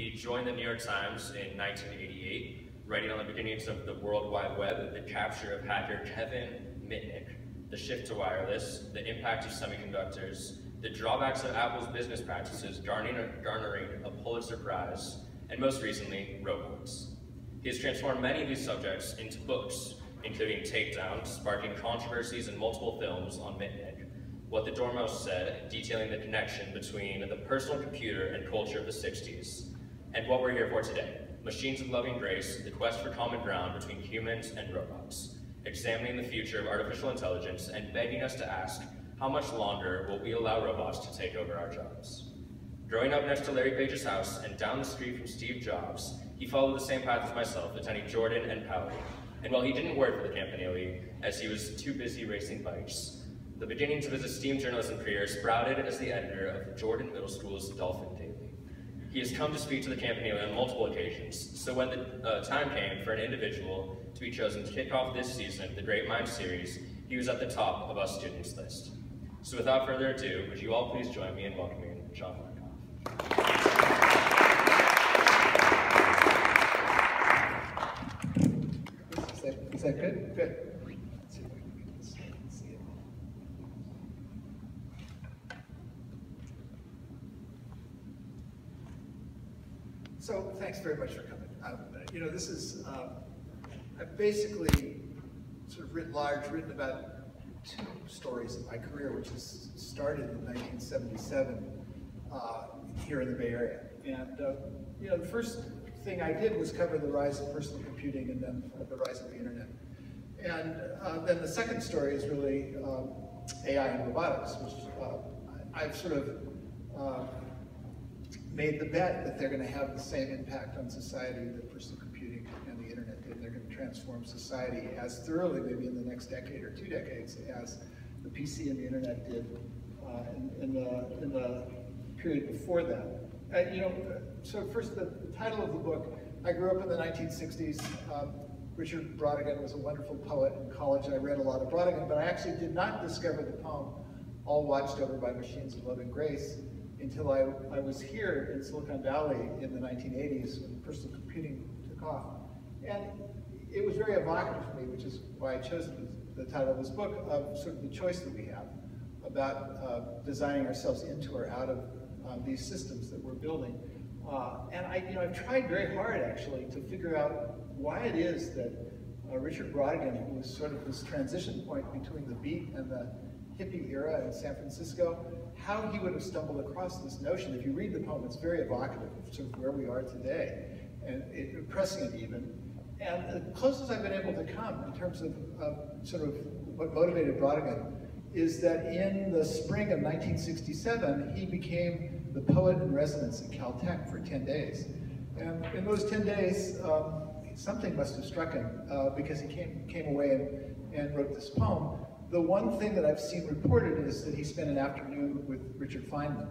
He joined the New York Times in 1988, writing on the beginnings of the World Wide Web, the capture of hacker Kevin Mitnick, the shift to wireless, the impact of semiconductors, the drawbacks of Apple's business practices garnering a, garnering a Pulitzer Prize, and most recently, robots. He has transformed many of these subjects into books, including Takedown, sparking controversies in multiple films on Mitnick, What the Dormouse Said, detailing the connection between the personal computer and culture of the 60s, and what we're here for today, Machines of Loving Grace, the quest for common ground between humans and robots, examining the future of artificial intelligence and begging us to ask, how much longer will we allow robots to take over our jobs? Growing up next to Larry Page's house and down the street from Steve Jobs, he followed the same path as myself, attending Jordan and Paly. And while he didn't work for the Campanile as he was too busy racing bikes, the beginnings of his esteemed journalism career sprouted as the editor of Jordan Middle School's Dolphin Daily. He has come to speak to the Campanile on multiple occasions, so when the uh, time came for an individual to be chosen to kick off this season, of the Great Minds series, he was at the top of us students' list. So without further ado, would you all please join me in welcoming John Markoff. Is that good? Good. So thanks very much for coming. Um, you know, this is, um, I've basically sort of writ large, written about two stories in my career, which has started in 1977 uh, here in the Bay Area. And, uh, you know, the first thing I did was cover the rise of personal computing and then the rise of the internet. And uh, then the second story is really um, AI and robotics, which uh, I've sort of uh, made the bet that they're going to have the same impact on society that personal computing and the internet did. They're going to transform society as thoroughly, maybe in the next decade or two decades, as the PC and the internet did uh, in, in, the, in the period before that. Uh, you know, so first the, the, title of the book, I grew up in the 1960s. Um, Richard Brautigan was a wonderful poet in college. I read a lot of Brautigan, but I actually did not discover the poem All Watched Over by Machines of Loving Grace until I, I was here in Silicon Valley in the 1980s when personal computing took off. And it was very evocative for me, which is why I chose the, title of this book, of sort of the choice that we have about uh, designing ourselves into or out of um, these systems that we're building. Uh, and I, you know, I've tried very hard actually to figure out why it is that uh, Richard Brautigan, who was sort of this transition point between the beat and the hippie era in San Francisco, how he would have stumbled across this notion. If you read the poem, it's very evocative of sort of where we are today, and it, prescient even. And the closest I've been able to come in terms of sort of what motivated Brautigan is that in the spring of 1967, he became the poet in residence at Caltech for 10 days. And in those 10 days, um, something must have struck him uh, because he came, came away and, and wrote this poem. The one thing that I've seen reported is that he spent an afternoon with Richard Feynman,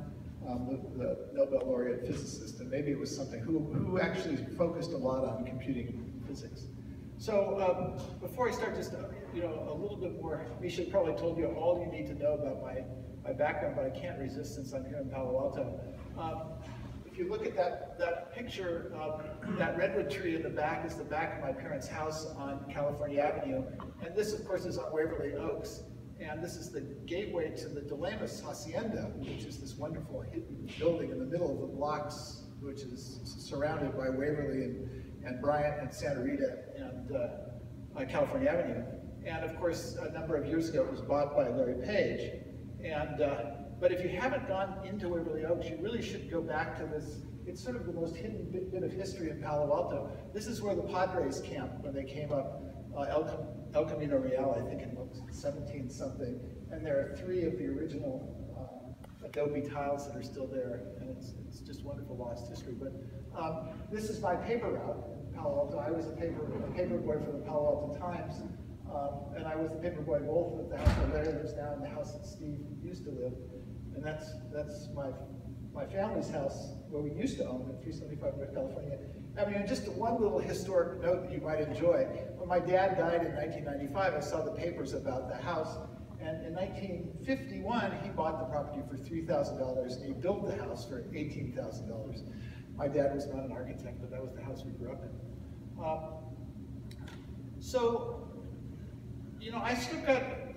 um, the, the, Nobel laureate physicist, and maybe it was something who, who actually focused a lot on computing physics. So um, before I start, just uh, you know a little bit more. Misha probably told you all you need to know about my my background, but I can't resist since I'm here in Palo Alto. Um, you look at that that picture, that redwood tree in the back is the back of my parents' house on California Avenue, and this, of course, is on Waverly Oaks. And this is the gateway to the Delemus Hacienda, which is this wonderful hidden building in the middle of the blocks, which is surrounded by Waverly and and Bryant and Santa Rita and uh, California Avenue. And of course, a number of years ago, it was bought by Larry Page. And, uh, but if you haven't gone into Waverly Oaks, you really should go back to this. It's sort of the most hidden bit, bit of history in Palo Alto. This is where the Padres camped when they came up uh, El, El, Camino Real, I think in 17 something. And there are three of the original uh, adobe tiles that are still there. And it's, it's just wonderful lost history. But um, this is my paper route in Palo Alto. I was a paper, a paper boy for the Palo Alto Times, um, and I was the paper boy both at the house where Larry lives now and the house that Steve used to live. And that's that's my my family's house where we used to own at 375 North California. I mean, just one little historic note that you might enjoy. When my dad died in 1995, I saw the papers about the house. And in 1951, he bought the property for $3,000 and he built the house for $18,000. My dad was not an architect, but that was the house we grew up in. Um, so, you know, I of got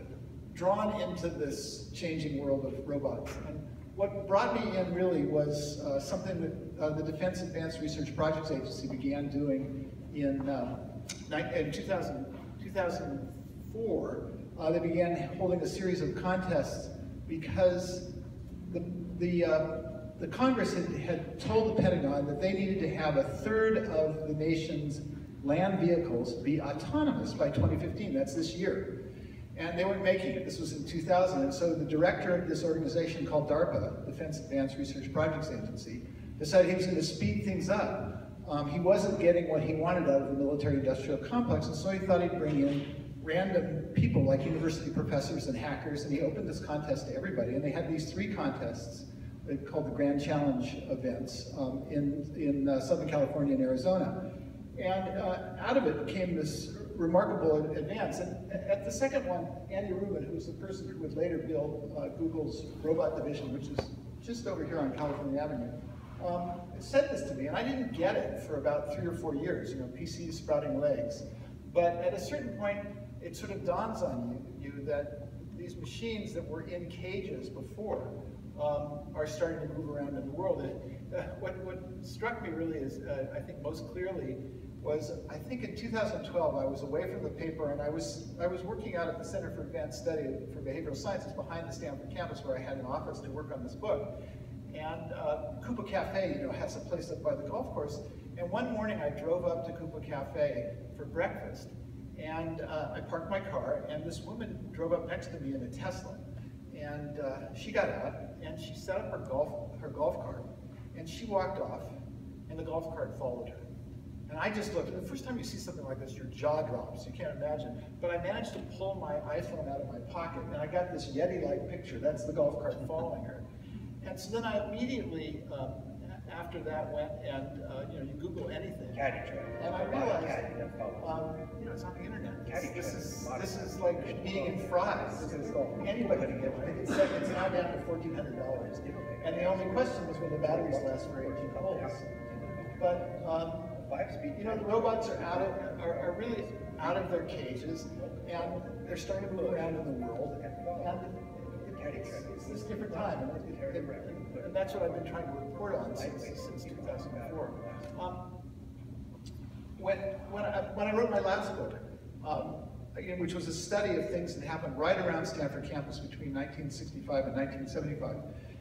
drawn into this changing world of robots. And what brought me in really was uh, something that uh, the Defense Advanced Research Projects Agency began doing in, uh, in 2000, 2004. Uh, they began holding a series of contests because the, the, uh, the Congress had, had told the Pentagon that they needed to have a third of the nation's land vehicles be autonomous by 2015. That's this year. And they weren't making it. This was in 2000. And so the director of this organization called DARPA, Defense Advanced Research Projects Agency, decided he was going to speed things up. Um, he wasn't getting what he wanted out of the military industrial complex, and so he thought he'd bring in random people like university professors and hackers, and he opened this contest to everybody. And they had these three contests called the Grand Challenge events um, in, in uh, Southern California and Arizona. And uh, out of it came this remarkable advance. And at the second one, Andy Rubin, who was the person who would later build uh, Google's robot division, which is just over here on California Avenue, um, said this to me, and I didn't get it for about three or four years, you know, PCs sprouting legs. But at a certain point, it sort of dawns on you, you that these machines that were in cages before um, are starting to move around in the world. And uh, what, what struck me really is, uh, I think most clearly, was I think in 2012 I was away from the paper and I was I was working out at the Center for Advanced Study for Behavioral Sciences behind the Stanford campus where I had an office to work on this book. And uh, Coupa Cafe, you know, has a place up by the golf course. And one morning I drove up to Coupa Cafe for breakfast and uh, I parked my car and this woman drove up next to me in a Tesla. And uh, she got out and she set up her golf, her golf cart and she walked off and the golf cart followed her. And I just looked, the first time you see something like this, your jaw drops, you can't imagine. But I managed to pull my iPhone out of my pocket, and I got this Yeti-like picture. That's the golf cart following her. And so then I immediately, um, after that, went and, uh, you know, you Google anything. Caddy. And I realized, um, you know, it's on the internet. This, this is this is like being in Fry's. This is anybody can get one. It's, it's now down to fourteen hundred dollars. And the only question was will the batteries last for eighteen holes. But um, you know, the robots are out of are, are really out of their cages, and they're starting to move around in the world. And it's, it's this different time, and, it, it, and, that's what I've been trying to report on since, since 2004. Um, when when I, when I wrote my last book, um, again, which was a study of things that happened right around Stanford campus between 1965 and 1975,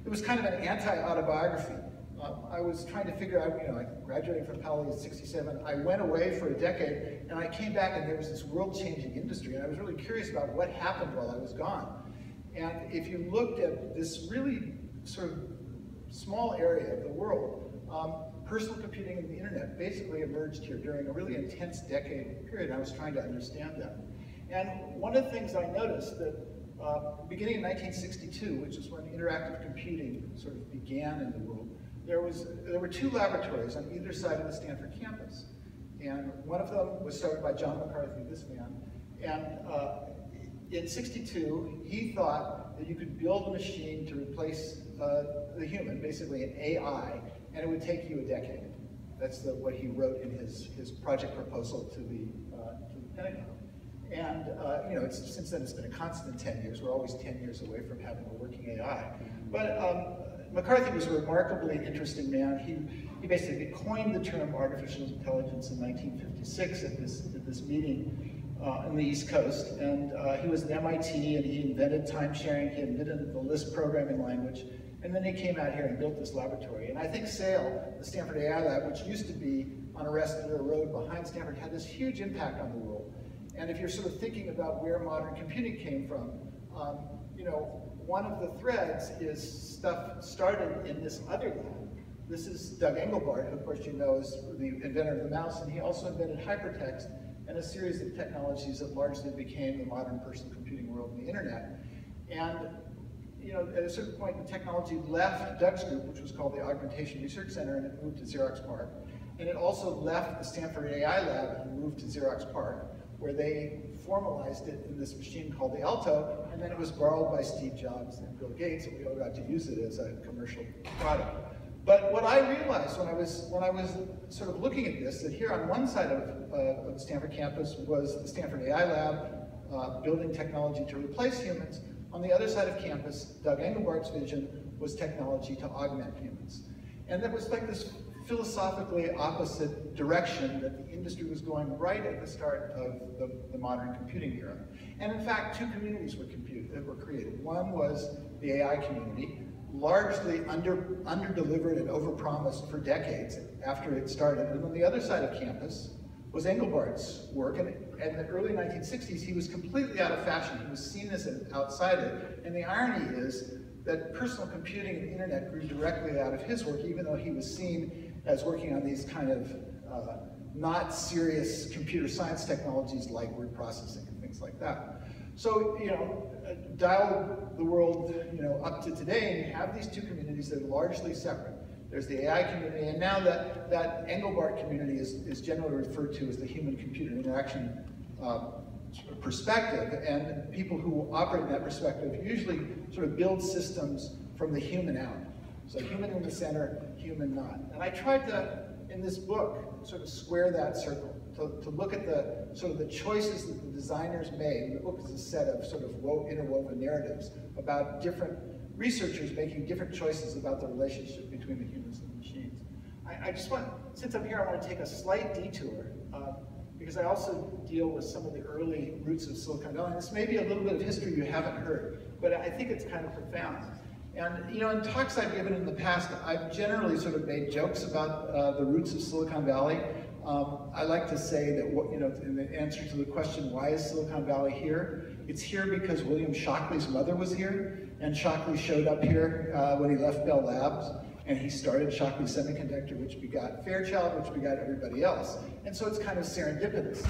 it was kind of an anti-autobiography um, I was trying to figure out, you know, I graduated from Paly in 67. I went away for a decade and I came back and there was this world changing industry and I was really curious about what happened while I was gone. And if you looked at this really sort of small area of the world, um, personal computing and the internet basically emerged here during a really intense decade period. I was trying to understand that. And one of the things I noticed that uh, beginning in 1962, which is when interactive computing sort of began in the world, there, was, there were two laboratories on either side of the Stanford campus. And one of them was started by John McCarthy, this man. And uh, in 62, he thought that you could build a machine to replace uh, the human, basically an AI, and it would take you a decade. That's the, what he wrote in his, his project proposal to the, uh, to the Pentagon. And uh, you know, since then it's been a constant 10 years. We're always 10 years away from having a working AI. But um, McCarthy was a remarkably interesting man. He, he basically coined the term artificial intelligence in 1956 at this, at this meeting uh, on the East Coast. And uh, he was at MIT and he invented time sharing, he invented the Lisp programming language. And then he came out here and built this laboratory. And I think SAIL, the Stanford AI Lab, which used to be on Arastradero Road behind Stanford, had this huge impact on the world. And if you're sort of thinking about where modern computing came from, um, you know, one of the threads is stuff started in this other lab. This is Doug Engelbart, who of course you know is the inventor of the mouse, and he also invented hypertext and a series of technologies that largely became the modern personal computing world and the internet. And you know, at a certain point, the technology left Doug's group, which was called the Augmentation Research Center, and it moved to Xerox PARC. And it also left the Stanford AI Lab and moved to Xerox PARC, where they formalized it in this machine called the Alto, and then it was borrowed by Steve Jobs and Bill Gates, and we all got to use it as a commercial product. But what I realized when I was when I was sort of looking at this, that here on one side of, uh, of the Stanford campus was the Stanford AI Lab, uh, building technology to replace humans. On the other side of campus, Doug Engelbart's vision was technology to augment humans. And that was like this philosophically opposite direction that the industry was going right at the start of the, the modern computing era. And in fact, two communities were, compute, were created. One was the AI community, largely under, under-delivered and over-promised for decades after it started. And on the other side of campus was Engelbart's work. And in the early 1960s, he was completely out of fashion. He was seen as an outsider. And the irony is that personal computing and internet grew directly out of his work, even though he was seen as working on these kind of uh, not serious computer science technologies like word processing and things like that. So, you know, uh, dial the world, you know, up to today, and you have these two communities that are largely separate. There's the AI community, and now that, that Engelbart community is, is generally referred to as the human-computer interaction uh, perspective, and people who operate in that perspective usually sort of build systems from the human out. So human in the center, human not. And I tried to, in this book, sort of square that circle, to, to look at the sort of the choices that the designers made. The book is a set of sort of interwoven narratives about different researchers making different choices about the relationship between the humans and the machines. I, I just want, since I'm here, I want to take a slight detour uh, because I also deal with some of the early roots of Silicon Valley. This may be a little bit of history you haven't heard, but I think it's kind of profound. And you know, in talks I've given in the past, I've generally sort of made jokes about uh, the roots of Silicon Valley. Um, I like to say that, what, you know, in the answer to the question, why is Silicon Valley here? It's here because William Shockley's mother was here, and Shockley showed up here uh, when he left Bell Labs, and he started Shockley Semiconductor, which begot Fairchild, which begot everybody else. And so it's kind of serendipitous.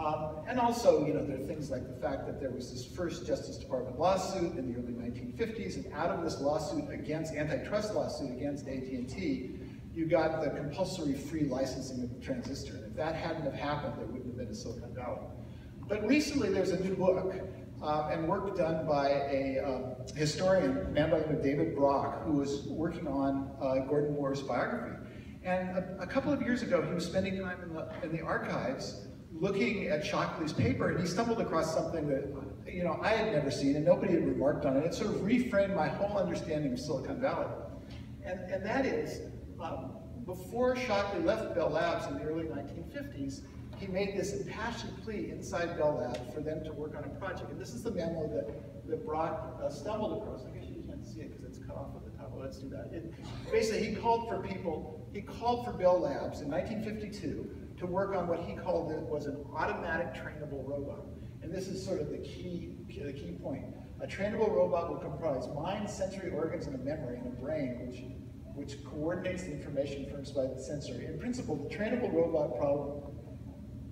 Um, and also, you know, there are things like the fact that there was this first Justice Department lawsuit in the early 1950s, and out of this lawsuit against, antitrust lawsuit against AT&T, you got the compulsory free licensing of the transistor. And if that hadn't have happened, there wouldn't have been a Silicon Valley. But recently there's a new book uh, and work done by a um, historian, a man by the name of David Brock, who was working on uh, Gordon Moore's biography. And a, a, couple of years ago, he was spending time in the, in the archives looking at Shockley's paper, and he stumbled across something that you know I had never seen, and nobody had remarked on it. It sort of reframed my whole understanding of Silicon Valley, and and that is um, before Shockley left Bell Labs in the early 1950s, he made this impassioned plea inside Bell Labs for them to work on a project, and this is the memo that that Brock uh, stumbled across. I guess you can't see it because it's cut off at the top. Let's do that. It, basically, he called for people. He called for Bell Labs in 1952 to work on what he called it was an automatic trainable robot. And this is sort of the key, the key point. A trainable robot will comprise mind, sensory organs, and a memory, and a brain, which, which coordinates the information furnished by the sensory. In principle, the trainable robot problem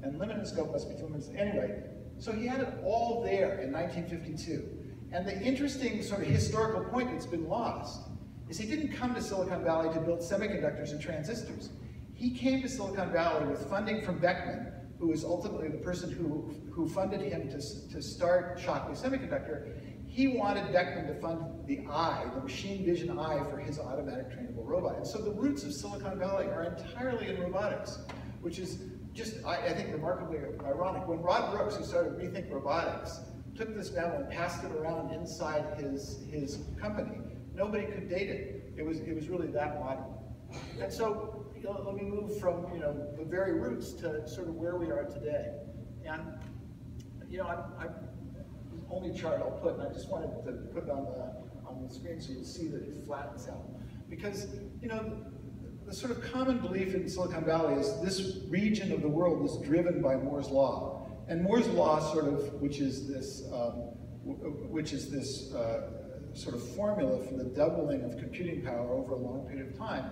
and limited scope must be limited. Anyway, so he had it all there in 1952. And the interesting sort of historical point that's been lost is he didn't come to Silicon Valley to build semiconductors and transistors. He came to Silicon Valley with funding from Beckman, who was ultimately the person who, who funded him to, to start Shockley Semiconductor. He wanted Beckman to fund the eye, the machine vision eye for his automatic trainable robot. And so the roots of Silicon Valley are entirely in robotics, which is just, I, I think, remarkably ironic. When Rod Brooks, who started Rethink Robotics, took this memo and passed it around inside his, his company, nobody could date it. It was, it was really that modern. And so let me move from you know the very roots to sort of where we are today. And you know, I, I only chart I'll put, and I just wanted to put it on the on the screen so you see that it flattens out. Because you know, the, the sort of common belief in Silicon Valley is this region of the world is driven by Moore's law, and Moore's law sort of, which is this, um, which is this. Uh, sort of formula for the doubling of computing power over a long period of time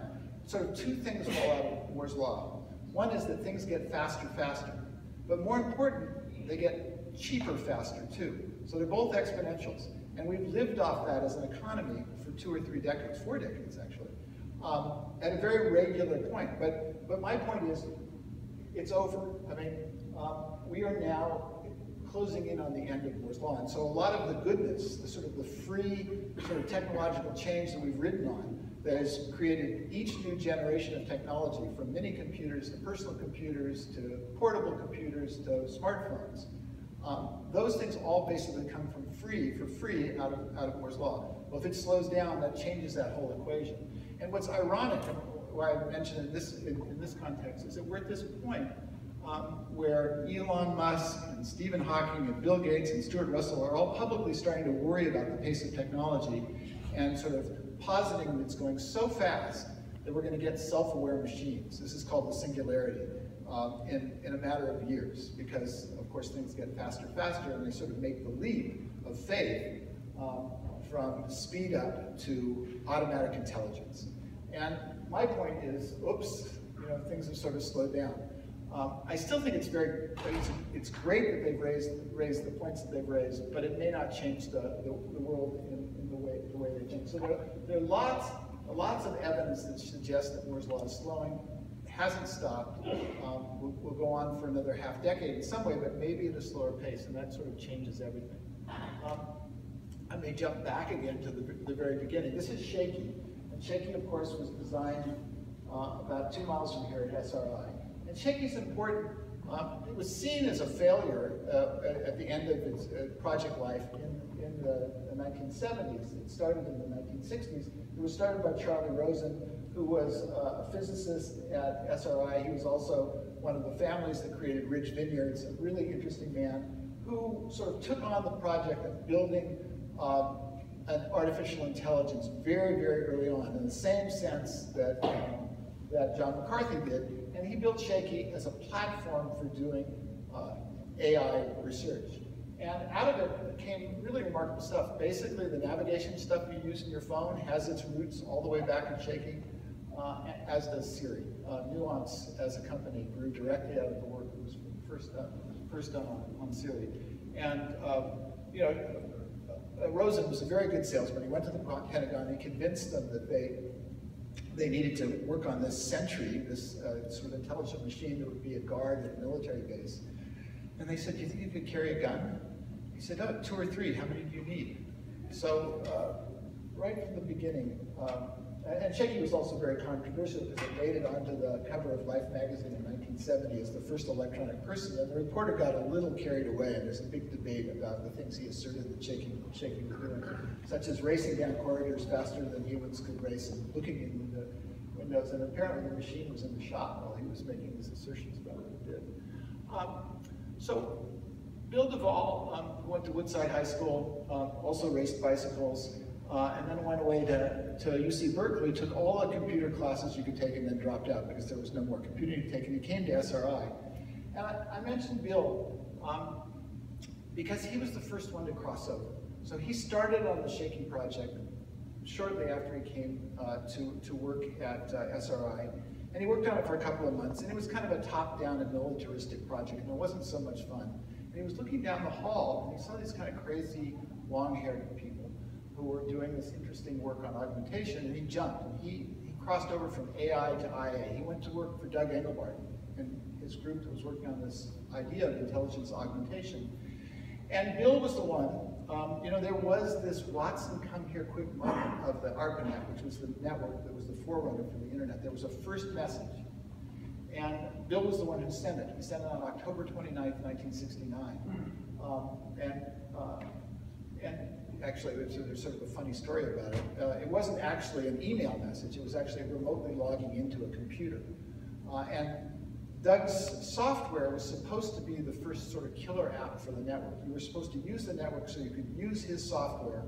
of two things fall out of Moore's law. One is that things get faster, faster. But more important, they get cheaper faster too. So they're both exponentials. And we've lived off that as an economy for two or three decades, four decades actually, um, at a very regular point. But, but my point is, it's over. I mean, um, we are now closing in on the end of Moore's law. And so a lot of the goodness, the sort of the free sort of technological change that we've ridden on, that has created each new generation of technology from mini computers to personal computers to portable computers to smartphones. Um, those things all basically come from free, for free, out of, out of Moore's Law. Well, if it slows down, that changes that whole equation. And what's ironic, and why I mentioned in this, in, in this context, is that we're at this point um, where Elon Musk and Stephen Hawking and Bill Gates and Stuart Russell are all publicly starting to worry about the pace of technology and sort of positing that it's going so fast that we're going to get self-aware machines. This is called the singularity um, in, in a matter of years because, of course, things get faster, faster, and they sort of make the leap of faith um, from speed up to automatic intelligence. And my point is, oops, you know, things have sort of slowed down. Um, I still think it's very, it's, it's, great that they've raised, raised the points that they've raised, but it may not change the, the, the world in, the way the way they think. So there, there are lots, lots of evidence that suggests that Moore's law is slowing. It hasn't stopped. Um, we'll, we'll, go on for another half decade in some way, but maybe at a slower pace, and that sort of changes everything. Um, I may jump back again to the, the very beginning. This is Shakey. And Shakey, of course, was designed uh, about two miles from here at SRI. And Shakey's important. Um, it was seen as a failure uh, at the end of its uh, project life in, in the, the, 1970s. It started in the 1960s. It was started by Charlie Rosen, who was uh, a physicist at SRI. He was also one of the families that created Ridge Vineyards, a really interesting man who sort of took on the project of building um, an artificial intelligence very, very early on, in the same sense that, um, that John McCarthy did. And he built Shakey as a platform for doing uh, AI research. And out of it came really remarkable stuff. Basically, the navigation stuff you use in your phone has its roots all the way back in Shakey, uh, as does Siri. Uh, Nuance, as a company, grew directly out of the work that was first done, first done on, on Siri. And, um, you know, uh, Rosen was a very good salesman. He went to the Pentagon and convinced them that they they needed to work on this Sentry, this uh, sort of intelligent machine that would be a guard at a military base. And they said, do you think you could carry a gun? He said, oh, two or three, how many do you need? So uh, right from the beginning, um, and Shakey was also very controversial because it made it onto the cover of Life magazine in 1970 as the first electronic person. And the reporter got a little carried away, and there's a big debate about the things he asserted that Shakey, Shakey was doing, such as racing down corridors faster than humans could race and looking in the windows. And apparently the machine was in the shop while he was making these assertions about what it did. Um, so Bill Duvall um, went to Woodside High School, um, also raced bicycles, uh, and then went away to, to UC Berkeley, took all the computer classes you could take and then dropped out because there was no more computing to take, and he came to SRI. And I, I mentioned Bill um, because he was the first one to cross over. So he started on the Shakey project shortly after he came uh, to, to work at uh, SRI. And he worked on it for a couple of months, and it was kind of a top-down and militaristic project, and it wasn't so much fun. And he was looking down the hall, and he saw these kind of crazy, long-haired people who were doing this interesting work on augmentation, and he jumped. And he, he crossed over from AI to IA. He went to work for Doug Engelbart and his group that was working on this idea of intelligence augmentation. And Bill was the one, um, you know, there was this Watson come here quick moment of the ARPANET, which was the network that was the forerunner for the internet. There was a first message. And Bill was the one who sent it. He sent it on October 29th, 1969. Um, and, uh, and actually, there's, sort of a funny story about it. Uh, it wasn't actually an email message, it was actually remotely logging into a computer. Uh, and Doug's software was supposed to be the first sort of killer app for the network. You were supposed to use the network so you could use his software,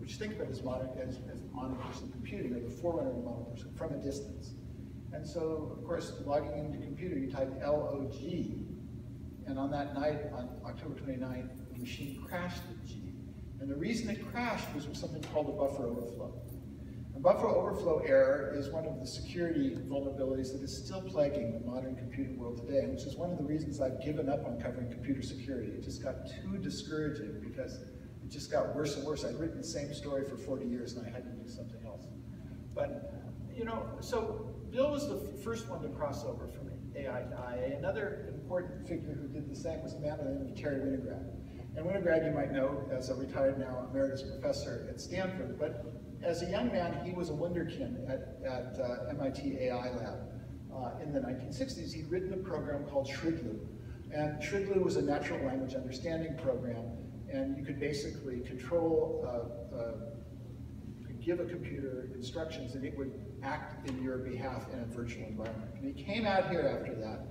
which think of it as modern, as, as modern person computing, or the forerunner of modern person, from a distance. And so, of course, logging into computer, you type LOG, and on that night, on October 29th, the machine crashed at G. And the reason it crashed was with something called a buffer overflow. A buffer overflow error is one of the security vulnerabilities that is still plaguing the modern computing world today, and which is one of the reasons I've given up on covering computer security. It just got too discouraging because just got worse and worse. I'd written the same story for 40 years and I had to do something else. But, you know, so Bill was the first one to cross over from AI to IA. Another important figure who did the same was a man by the name of Terry Winograd. And Winograd you might know as a retired now emeritus professor at Stanford, but as a young man, he was a wunderkind at, at uh, MIT AI Lab. Uh, in the 1960s, he'd written a program called SHRDLU. And SHRDLU was a natural language understanding program, and you could basically control, uh, uh, give a computer instructions and it would act in your behalf in a virtual environment. And he came out here after that,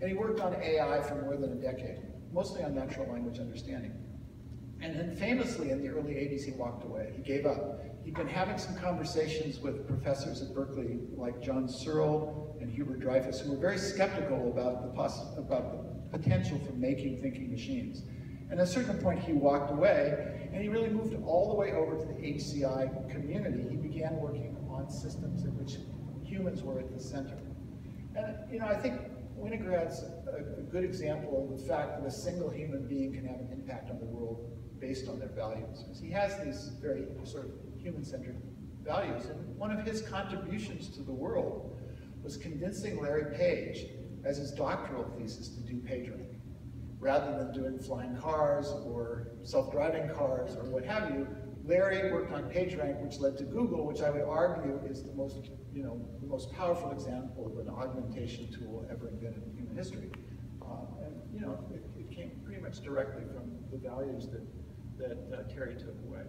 and he worked on AI for more than a decade, mostly on natural language understanding. And then famously in the early 80s, he walked away. He gave up. He'd been having some conversations with professors at Berkeley like John Searle and Hubert Dreyfus, who were very skeptical about the, about the potential for making thinking machines. And at a certain point, he walked away, and he really moved all the way over to the HCI community. He began working on systems in which humans were at the center. And, you know, I think Winograd's a, good example of the fact that a single human being can have an impact on the world based on their values. Because he has these very sort of human-centered values. And one of his contributions to the world was convincing Larry Page, as his doctoral thesis, to do PageRank. Rather than doing flying cars or self-driving cars or what have you, Larry worked on PageRank, which led to Google, which I would argue is the most, you know, the most powerful example of an augmentation tool ever invented in human history. Um, and, you know, it, it, came pretty much directly from the values that, that uh, Terry took away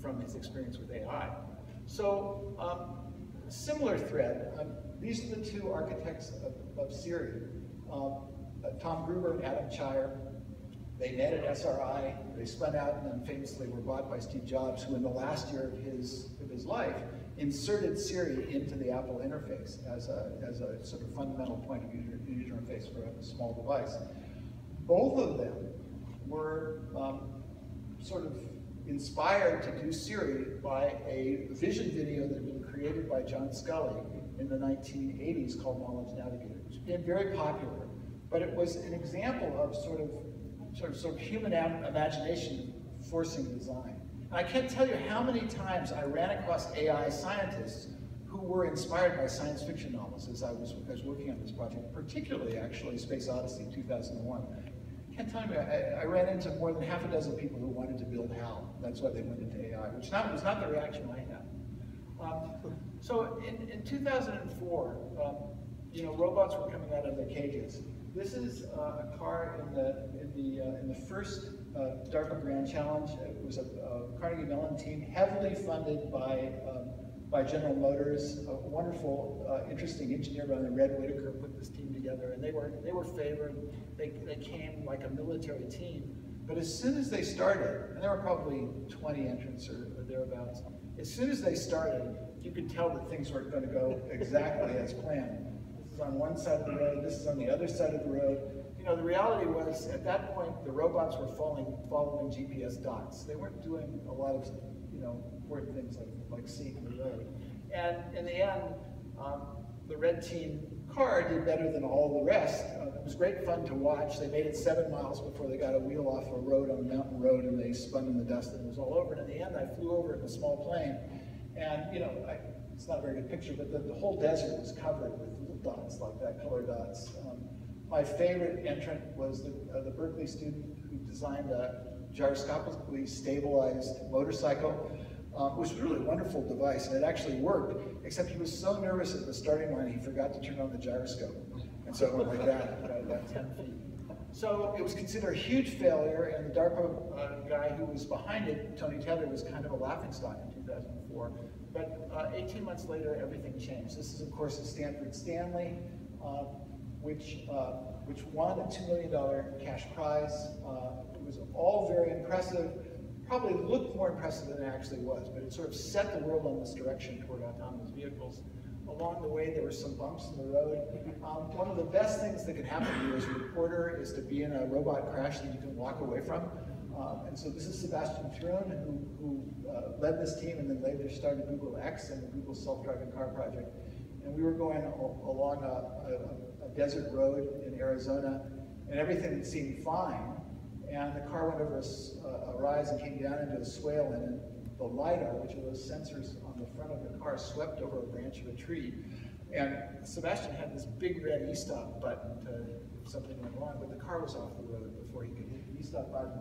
from his experience with AI. So, um, similar thread, um, these are the two architects of, of Siri, um, uh, Tom Gruber and Adam Cheyer. They met at SRI, they spun out and then famously were bought by Steve Jobs, who in the last year of his, of his life inserted Siri into the Apple interface as a, as a sort of fundamental point of user, user interface for a small device. Both of them were um, sort of inspired to do Siri by a vision video that had been created by John Sculley in the 1980s called Knowledge Navigator, which became very popular. But it was an example of sort of sort of, sort of human imagination forcing design. And I can't tell you how many times I ran across AI scientists who were inspired by science fiction novels as I was, as working on this project, particularly actually Space Odyssey 2001 can't tell you, I, I, ran into more than half a dozen people who wanted to build HAL. That's why they went into AI, which not, was not the reaction I had. Um, so in, in 2004, um, you know, robots were coming out of their cages. This is uh, a car in the in the uh, in the first uh, DARPA Grand Challenge. It was a, a Carnegie Mellon team, heavily funded by um, by General Motors. A wonderful, uh, interesting engineer by the name Red Whittaker put this team together, and they were they were favored. They they came like a military team. But as soon as they started, and there were probably 20 entrants or, or thereabouts, as soon as they started, you could tell that things weren't going to go exactly as planned. On one side of the road, this is on the other side of the road. You know, the reality was, at that point, the robots were following, following GPS dots. They weren't doing a lot of, you know, important things like, like seeing the road. And in the end, um, the red team car did better than all the rest. Uh, it was great fun to watch. They made it seven miles before they got a wheel off a road on a mountain road and they spun in the dust and it was all over. And in the end, I flew over in a small plane. And, you know, I, it's not a very good picture, but the, the, whole desert was covered with dots like that, color dots. Um, my favorite entrant was the, uh, the Berkeley student who designed a gyroscopically stabilized motorcycle um, was a really wonderful device, and it actually worked, except he was so nervous at the starting line, he forgot to turn on the gyroscope. And so it went like that, about 10 feet. So it was considered a huge failure, and the DARPA uh, guy who was behind it, Tony Tether, was kind of a laughingstock in 2004. But uh, 18 months later, everything changed. This is, of course, a Stanford Stanley, uh, which, uh, which won a $2 million cash prize. Uh, it was all very impressive probably looked more impressive than it actually was, but it sort of set the world on this direction toward autonomous vehicles. Along the way, there were some bumps in the road. Um, one of the best things that can happen to you as a reporter is to be in a robot crash that you can walk away from. Um, and so this is Sebastian Thrun, who, who uh, led this team and then later started Google X and the Google self-driving car project. And we were going along a, a, a desert road in Arizona, and everything seemed fine and the car went over a, a, rise and came down into a swale, and the LiDAR, which are those sensors on the front of the car, swept over a branch of a tree. And Sebastian had this big red e-stop button to, if something went wrong, but the car was off the road before he could hit the e-stop button.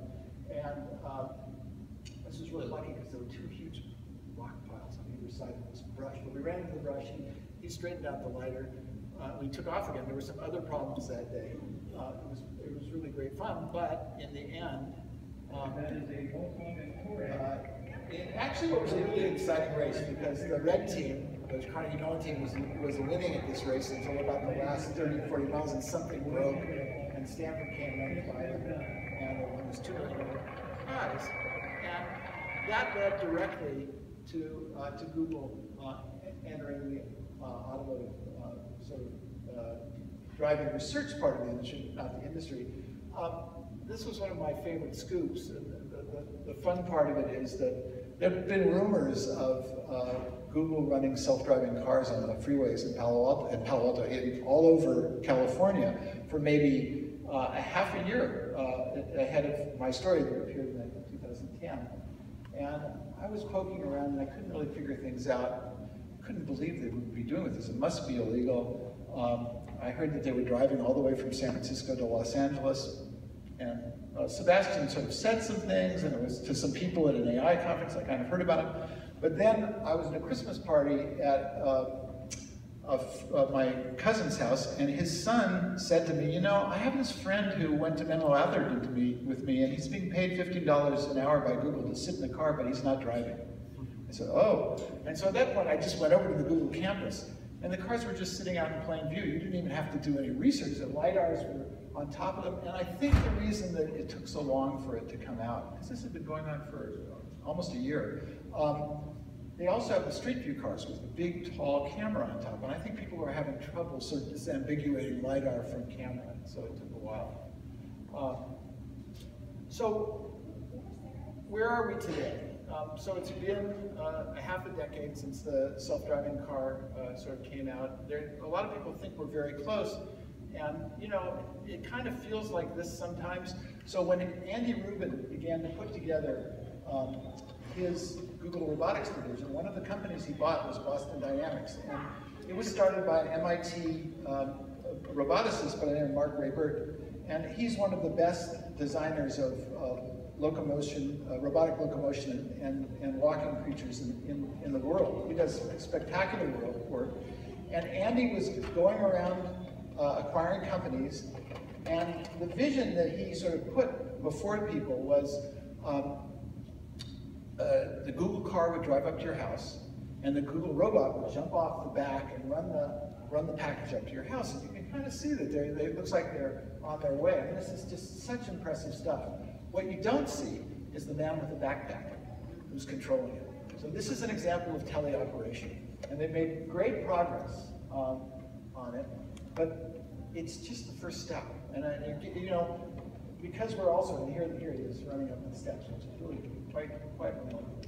And uh, this was really lucky because there were two huge rock piles on either side of this brush. But we ran into the brush, he, he straightened out the LiDAR, uh, we took off again. There were some other problems that day. Uh, it, was, it was really great fun, but in the end, um, uh, it, actually was a really exciting race because the red team, the Carnegie Mellon team, was, was winning at this race until about the last 30, 40 miles and something broke and Stanford came up by them was $2 million prize. And that led directly to, uh, to Google uh, entering the uh, automotive uh, sort of uh, driving research part of the industry, not the industry. Um, this was one of my favorite scoops. The, the, the, fun part of it is that there have been rumors of uh, Google running self-driving cars on the freeways in Palo Alto, in Palo Alto in, all over California for maybe uh, a half a year uh, ahead of my story that appeared in 2010. And I was poking around and I couldn't really figure things out. Couldn't believe they would be doing with this. It must be illegal. Um, I heard that they were driving all the way from San Francisco to Los Angeles. And uh, Sebastian sort of said some things, and it was to some people at an AI conference, I kind of heard about it. But then I was at a Christmas party at uh, of, my cousin's house, and his son said to me, you know, I have this friend who went to Menlo Atherton to me, with me, and he's being paid $15 an hour by Google to sit in the car, but he's not driving. I said, oh. And so at that point, I just went over to the Google campus, and the cars were just sitting out in plain view. You didn't even have to do any research. The LiDARs were on top of them. And I think the reason that it took so long for it to come out, because this had been going on for almost a year, um, they also have the Street View cars with the big, tall camera on top. And I think people were having trouble sort of disambiguating LiDAR from camera, so it took a while. Um, so where are we today? Um, so it's been uh, a half a decade since the self-driving car uh, sort of came out. There, a lot of people think we're very close, and you know, it kind of feels like this sometimes. So when Andy Rubin began to put together um, his Google Robotics division, one of the companies he bought was Boston Dynamics, and it was started by an MIT um, roboticist by the name of Marc Raibert, and he's one of the best designers of uh, locomotion, uh, robotic locomotion and, and walking creatures in, in, in, the world. He does spectacular work. And Andy was going around uh, acquiring companies, and the vision that he sort of put before people was um, uh, the Google car would drive up to your house, and the Google robot would jump off the back and run the run the package up to your house. And you can kind of see that they, it looks like they're on their way. I mean, this is just such impressive stuff. What you don't see is the man with the backpack who's controlling it. So this is an example of teleoperation. And they've made great progress um, on it, but it's just the first step. And, you know, because we're also, and here, here he is running up the steps, which is really quite, quite remarkable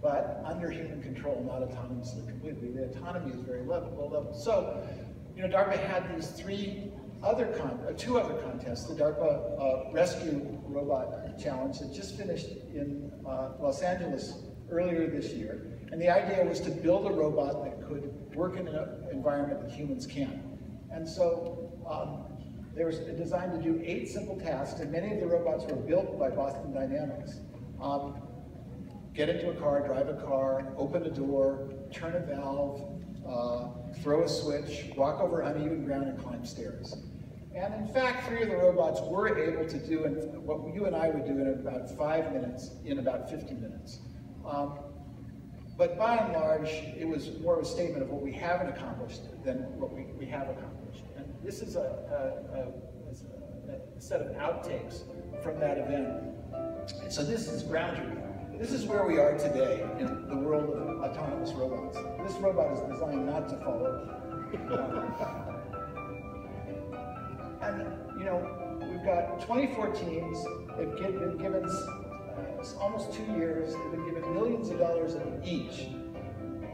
But under human control, not autonomously completely. The autonomy is very level, low level. So, you know, DARPA had these three other con uh, two other contests, the DARPA uh, Rescue Robot Challenge that just finished in uh, Los Angeles earlier this year. And the idea was to build a robot that could work in an environment that humans can't. And so um, they were designed to do eight simple tasks, and many of the robots were built by Boston Dynamics. Um, get into a car, drive a car, open a door, turn a valve, uh, throw a switch, walk over uneven ground, and climb stairs. And in fact, three of the robots were able to do what you and I would do in about five minutes, in about 50 minutes. Um, but by and large, it was more of a statement of what we haven't accomplished than what we, we have accomplished. This is a, a, a, a set of outtakes from that event. So this is ground truth. This is where we are today in the world of autonomous robots. This robot is designed not to follow. and, you know, we've got 24 teams. They've been given uh, almost two years. They've been given millions of dollars each.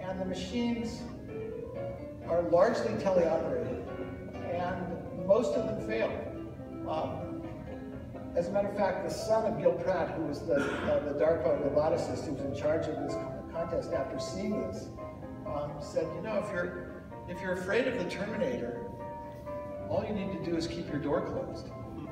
And the machines are largely teleoperated. And most of them fail. Um, as a matter of fact, the son of Gill Pratt, who was the, uh, the DARPA roboticist who was in charge of this contest after seeing this, um, said, you know, if you're, if you're afraid of the Terminator, all you need to do is keep your door closed.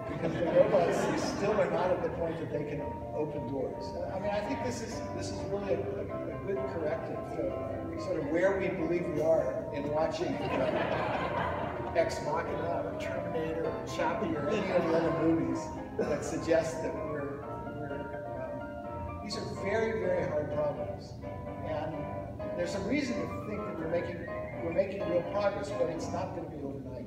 Because the robots still are not at the point that they can open doors. I mean, I think this is, this is really a, a, good corrective to sort of where we believe we are in watching uh, Ex Machina or Terminator or Chappie or any of the other movies that suggest that we're, we're um, these are very, very hard problems. And there's some reason to think that we're making, we're making real progress, but it's not going to be overnight.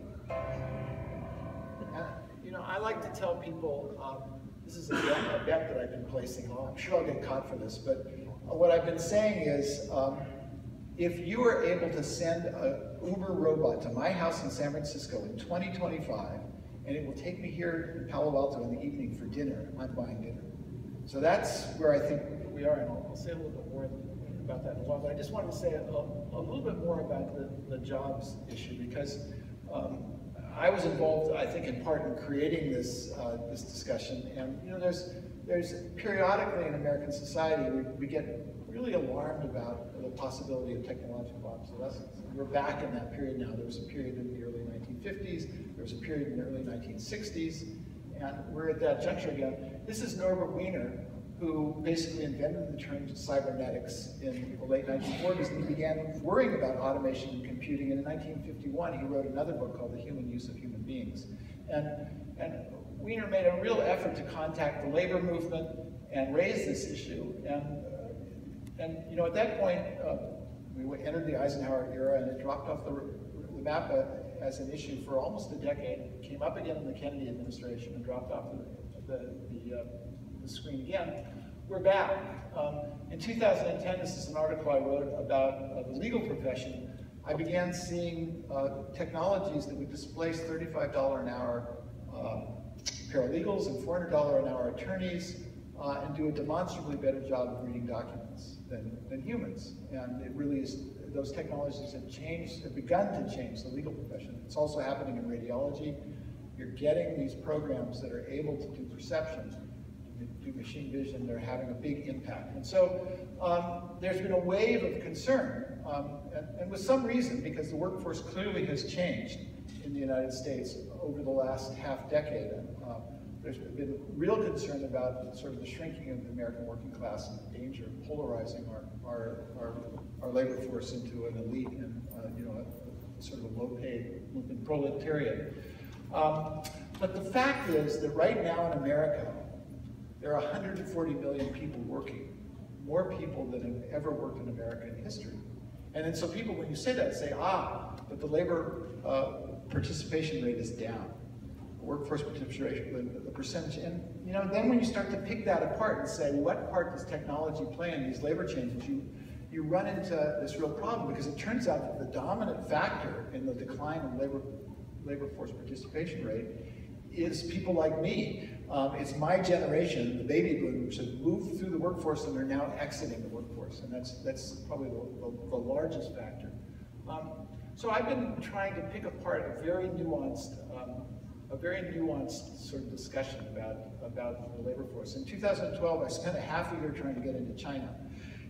And, you know, I like to tell people, um, this is a bet, a that I've been placing. I'm sure I'll get caught for this, but what I've been saying is, um, if you are able to send a Uber robot to my house in San Francisco in 2025, and it will take me here in Palo Alto in the evening for dinner, I'm buying dinner. So that's where I think we are, and I'll, I'll say a little bit more about that in a while, but I just wanted to say a, a, a little bit more about the, the jobs issue, because um, I was involved, I think, in part in creating this uh, this discussion. And you know, there's there's periodically in American society we, we get really alarmed about the possibility of technological obsolescence. We're back in that period now. There was a period in the early 1950s. There was a period in the early 1960s, and we're at that juncture again. This is Norbert Wiener, who basically invented the term cybernetics in the late 1940s, and he began worrying about automation and computing. And in 1951, he wrote another book called The Human Use of Human Beings. And, and Wiener made a real effort to contact the labor movement and raise this issue. And, and you know, at that point, uh, we entered the Eisenhower era, and it dropped off the, the map uh, as an issue for almost a decade. It came up again in the Kennedy administration and dropped off the, the, the uh, the screen again, we're back. Um, in 2010, this is an article I wrote about uh, the legal profession. I began seeing uh, technologies that would displace $35 an hour uh, paralegals and $400 an hour attorneys uh, and do a demonstrably better job of reading documents than, than humans. And it really is, those technologies have changed, have begun to change the legal profession. It's also happening in radiology. You're getting these programs that are able to do perceptions, do machine vision, they're having a big impact. And so um, there's been a wave of concern, um, and, and, with some reason, because the workforce clearly has changed in the United States over the last half decade. There's been real concern about sort of the shrinking of the American working class and the danger of polarizing our, our, our, our labor force into an elite and uh, you know, a, a sort of a low-paid proletariat. Um, but the fact is that right now in America, there are 140 million people working, more people than have ever worked in American history. And then so people, when you say that, say, ah, but the labor uh, participation rate is down. Workforce participation, the, the percentage. And you know, then when you start to pick that apart and say, what part does technology play in these labor changes, you, you run into this real problem because it turns out that the dominant factor in the decline in labor, labor force participation rate is people like me um, it's my generation, the baby boomers, have moved through the workforce and they're now exiting the workforce, and that's that's probably the, the, the largest factor. Um, so I've been trying to pick apart a very nuanced, um, a very nuanced sort of discussion about about the labor force. In 2012, I spent a half a year trying to get into China.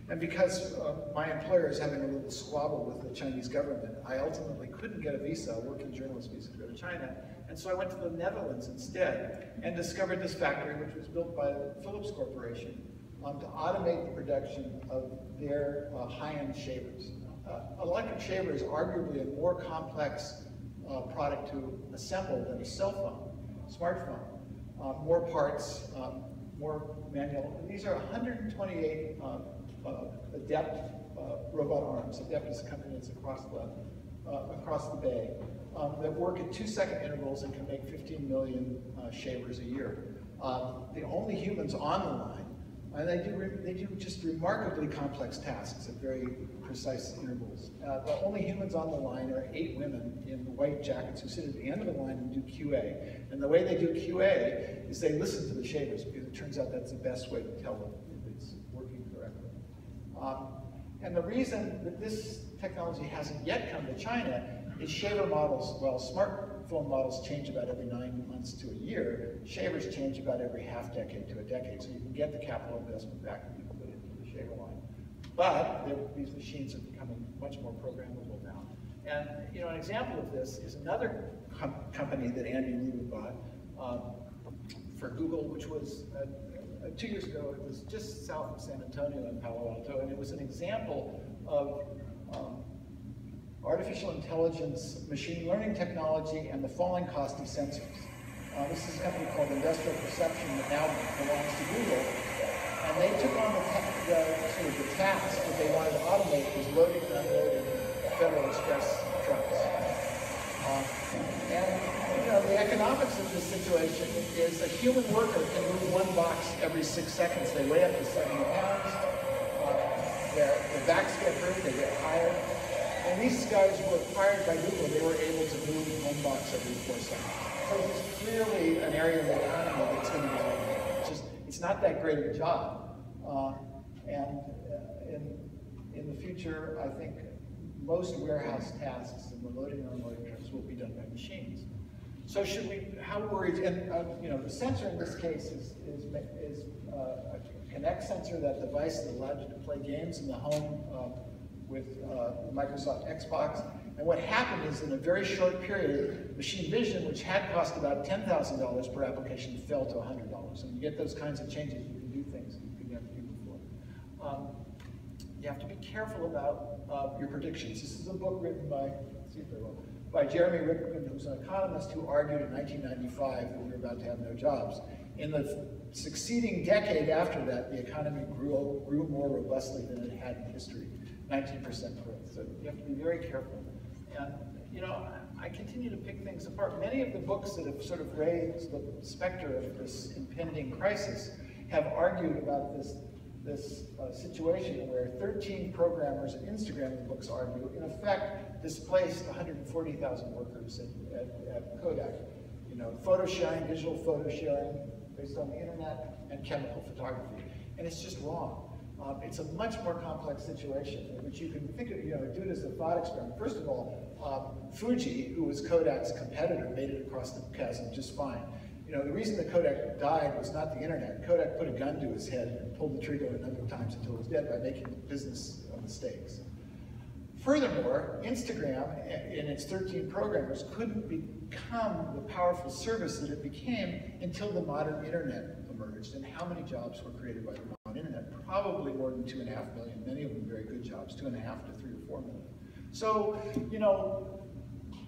And because uh, my employer is having a little squabble with the Chinese government, I ultimately couldn't get a visa, a working journalist visa to go to China. And so I went to the Netherlands instead and discovered this factory, which was built by the Philips Corporation, um, to automate the production of their uh, high-end shavers. Uh, electric shaver is arguably a more complex uh, product to assemble than a cell phone, smartphone. Uh, more parts, um, more manual. And these are 128 uh, uh, adept robot arms. Adept is a company that's across the, across the bay um, that work at two second intervals and can make 15 million uh, shavers a year. The only humans on the line, and they do, they do just remarkably complex tasks at very precise intervals. Uh, the only humans on the line are eight women in white jackets who sit at the end of the line and do QA. And the way they do QA is they listen to the shavers because it turns out that's the best way to tell them if it's working correctly. Um, and the reason that this technology hasn't yet come to China is shaver models, well, smartphone models change about every nine months to a year. Shavers change about every half decade to a decade, so you can get the capital investment back that you put into the shaver line. But these machines are becoming much more programmable now. And you know, an example of this is another com company that Andy Liu bought um, for Google, which was a, uh, two years ago, it was just south of San Antonio in Palo Alto, and it was an example of um, artificial intelligence, machine learning technology, and the falling cost of sensors. Uh, this is a company called Industrial Perception that now belongs to Google. And they took on the, the, sort of the task that they wanted to automate was loading and unloading Federal Express trucks. Uh, and you know, the economics of this situation is a human worker can move one box every six seconds. They weigh up to 70 pounds. Uh, their, their backs get hurt, they get tired. And these guys were acquired by Google. They were able to move one box every four seconds. So it's clearly an area of the economy that's going to be just, it's not that great a job. Uh, and uh, in, in the future, I think most warehouse tasks and the loading and unloading trucks will be done by machines. So should we, how worried, and uh, you know, the sensor in this case is, is, is uh, a Kinect sensor, that device that allowed you to play games in the home uh, with uh, Microsoft Xbox. And what happened is in a very short period, machine vision, which had cost about $10,000 per application, fell to $100. And you get those kinds of changes, you can do things you could never do before. Um, you have to be careful about uh, your predictions. This is a book written by, by Jeremy Rifkin, who's an economist who argued in 1995 that we were about to have no jobs. In the succeeding decade after that, the economy grew, grew more robustly than it had in history. 19% growth. So you have to be very careful. And, you know, I continue to pick things apart. Many of the books that have sort of raised the specter of this impending crisis have argued about this, this uh, situation where 13 programmers at Instagram, books argue, in effect displaced 140,000 workers at, at, at Kodak. You know, photo sharing, digital photo sharing based on the internet, and chemical photography. And it's just wrong. Um, it's a much more complex situation which you can think of, you know, do it as a thought experiment. First of all, um, Fuji, who was Kodak's competitor, made it across the chasm just fine. You know, the reason that Kodak died was not the internet. Kodak put a gun to his head and pulled the trigger a number of times until he was dead by making business mistakes. Furthermore, Instagram and its 13 programmers couldn't become the powerful service that it became until the modern internet emerged. And how many jobs were created by the modern internet? Probably more than two and a half million, many of them very good jobs, two and a half to three or four million. So, you know,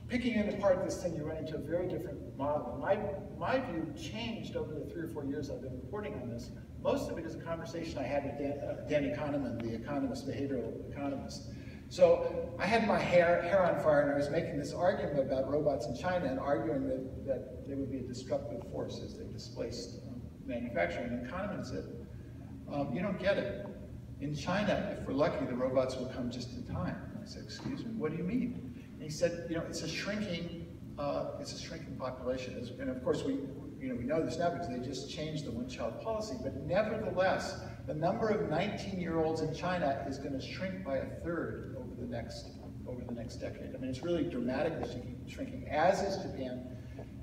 picking it apart this thing, you run into a very different model. My, my view changed over the three or four years I've been reporting on this. Most of it is a conversation I had with Dan, uh, Danny Kahneman, the economist, behavioral economist. So I had my hair, hair on fire and I was making this argument about robots in China and arguing that, that they would be a disruptive force as they displaced um, manufacturing. And Kahneman said, um, you don't get it. In China, if we're lucky, the robots will come just in time. I said, excuse me, what do you mean? And he said, you know, it's a shrinking, uh, it's a shrinking population. And of course, we, you know, we know this now because they just changed the one-child policy. But nevertheless, the number of 19-year-olds in China is going to shrink by a third over the next over the next decade. I mean, it's really dramatically shrinking, as is Japan,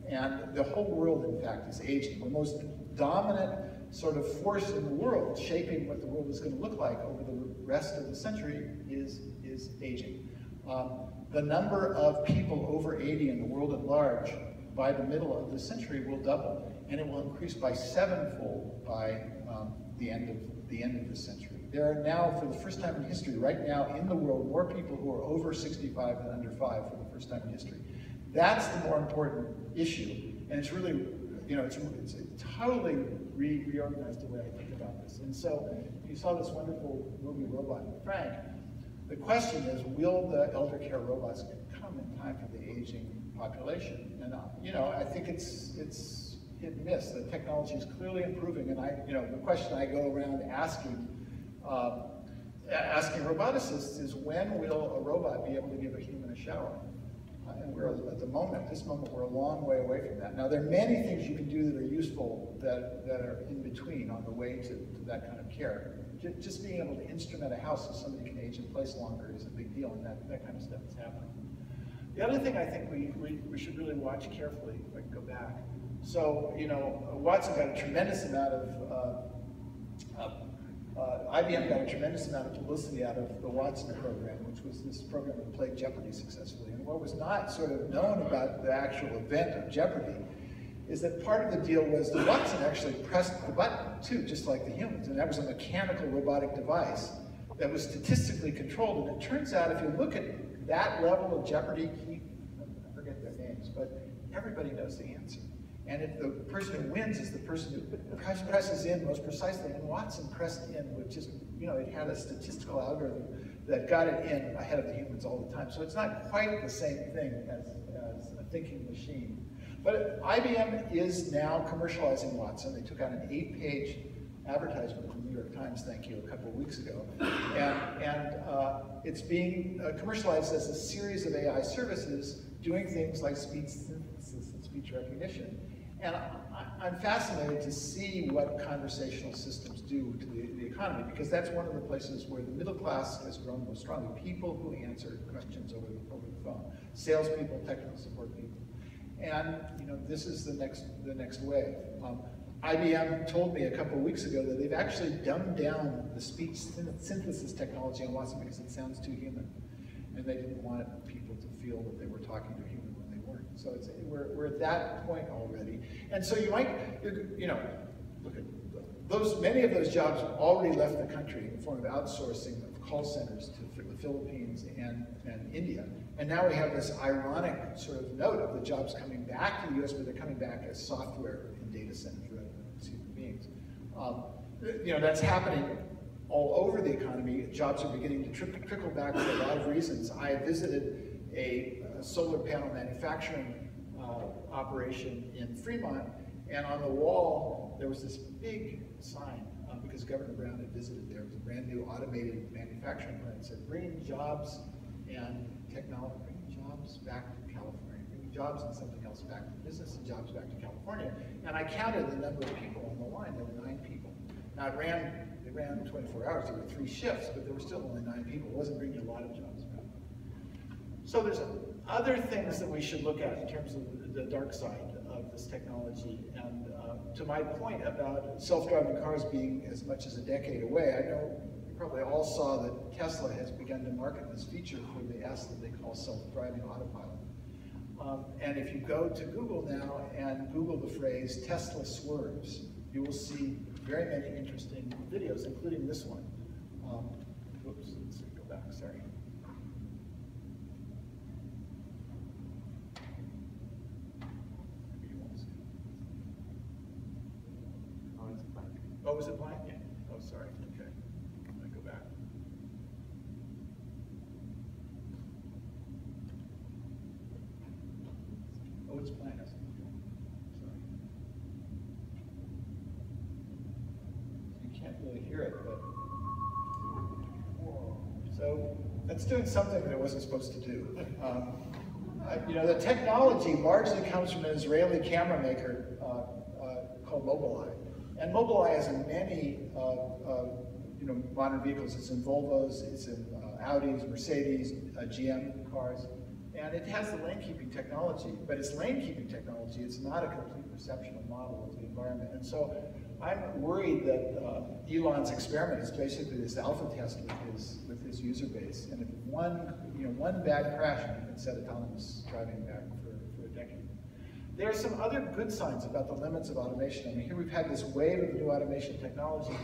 and the whole world, in fact, is aging. The most dominant sort of force in the world, shaping what the world is going to look like over the rest of the century, is is aging. Um, the number of people over 80 in the world at large by the middle of the century will double, and it will increase by sevenfold by um, the end of the end of the century. There are now, for the first time in history, right now in the world, more people who are over 65 than under 5 for the first time in history. That's the more important issue. And it's really, you know, it's, it's totally re reorganized the way I think about this. And so you saw this wonderful movie, Robot Frank. The question is, will the elder care robots come in time for the aging population? And, uh, you know, I think it's, it's hit and miss. The technology is clearly improving. And I, you know, the question I go around asking um, asking roboticists is when will a robot be able to give a human a shower? And we're at the moment, this moment, we're a long way away from that. Now, there are many things you can do that are useful that, that are in between on the way to, to that kind of care. Just, just being able to instrument a house so somebody can age in place longer is a big deal, and that, that kind of stuff is happening. The other thing I think we, we, we should really watch carefully, if I can go back. So, you know, Watson got a tremendous amount of uh, uh, uh, IBM got a tremendous amount of publicity out of the Watson program, which was this program that played Jeopardy successfully. And what was not sort of known about the actual event of Jeopardy is that part of the deal was the Watson actually pressed the button too, just like the humans, and that was a mechanical robotic device that was statistically controlled. And it turns out if you look at that level of jeopardy, I forget their names, but everybody knows the answer. And if the person who wins is the person who press, presses in most precisely, and Watson pressed in with just, you know, it had a statistical algorithm that got it in ahead of the humans all the time. So it's not quite the same thing as, as a thinking machine. But IBM is now commercializing Watson. They took out an eight-page advertisement in the New York Times, thank you, a couple of weeks ago. And, and uh, it's being uh, commercialized as a series of AI services doing things like speech synthesis and speech recognition. And I, am fascinated to see what conversational systems do to the, the, economy, because that's one of the places where the middle class has grown most strongly. People who answer questions over the, over the phone, salespeople, technical support people. And you know, this is the next, the next wave. Um, IBM told me a couple weeks ago that they've actually dumbed down the speech synthesis technology on Watson because it sounds too human. And they didn't want people to feel that they were talking to a human when they weren't. So it's, we're, we're at that point already. And so you might, you know, look at those, many of those jobs already left the country in the form of outsourcing of call centers to the Philippines and, and India. And now we have this ironic sort of note of the jobs coming back to the US, but they're coming back as software and data centers beings. Um, you know, that's happening all over the economy. Jobs are beginning to trickle back for a lot of reasons. I visited a solar panel manufacturing uh, operation in Fremont, and on the wall there was this big sign uh, because Governor Brown had visited there. It was a brand new automated manufacturing plant. It said, bringing jobs and technology, bringing jobs back to California, bringing jobs and something else back to business and jobs back to California. And I counted the number of people on the line. There were nine people. Now it ran, it ran 24 hours. There were three shifts, but there were still only nine people. It wasn't bringing a lot of jobs back. So there's other things that we should look at in terms of the dark side of this technology. And uh, to my point about self-driving cars being as much as a decade away, I know you probably all saw that Tesla has begun to market this feature for the S that they call self-driving autopilot. Um, and if you go to Google now and Google the phrase Tesla swerves, you will see very many interesting videos, including this one. Um, whoops, let's go back, sorry. Oh, was it blank? Yeah. Oh, sorry. Okay. I go back. Oh, it's blank. Sorry. You can't really hear it, but that's doing something that it wasn't supposed to do. Um, you know, the technology largely comes from an Israeli camera maker uh, uh, called Mobileye. And Mobileye is in many uh, uh, you know, modern vehicles. It's in Volvos, it's in uh, Audis, Mercedes, GM cars. And it has the lane keeping technology, but it's lane keeping technology. It's not a complete perceptual model of the environment. And so I'm worried that uh, Elon's experiment is basically this alpha test with his, with his user base. And if one, you know, one bad crash, can set autonomous driving back for, for a decade. There are some other good signs about the limits of automation. I mean, here we've had this wave of new automation technology.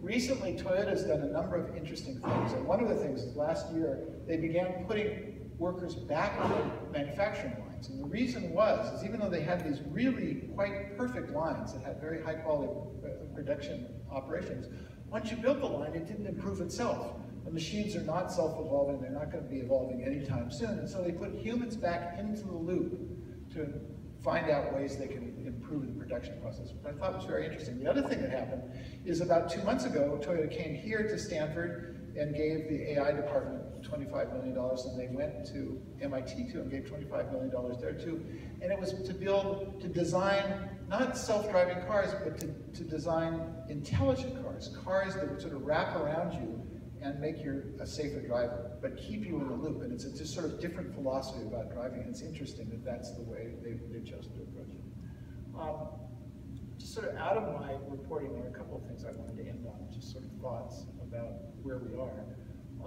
Recently, Toyota's done a number of interesting things. And one of the things is last year, they began putting workers back on the manufacturing And the reason was, is even though they had these really quite perfect lines that had very high quality production operations, once you built the line, it didn't improve itself. The machines are not self-evolving, they're not going to be evolving anytime soon, and so they put humans back into the loop to find out ways they can improve the production process, which I thought was very interesting. The other thing that happened is about two months ago, Toyota came here to Stanford and gave the AI department $25 million, and they went to MIT too and gave $25 million there too. And it was to build, to design, not self-driving cars, but to, to design intelligent cars, cars that would sort of wrap around you and make you a safer driver, but keep you in the loop. And it's a just sort of different philosophy about driving. And it's interesting that that's the way they, they chose to approach it. Um, just sort of out of my reporting, there are a couple of things I wanted to end on, just sort of thoughts about where we are.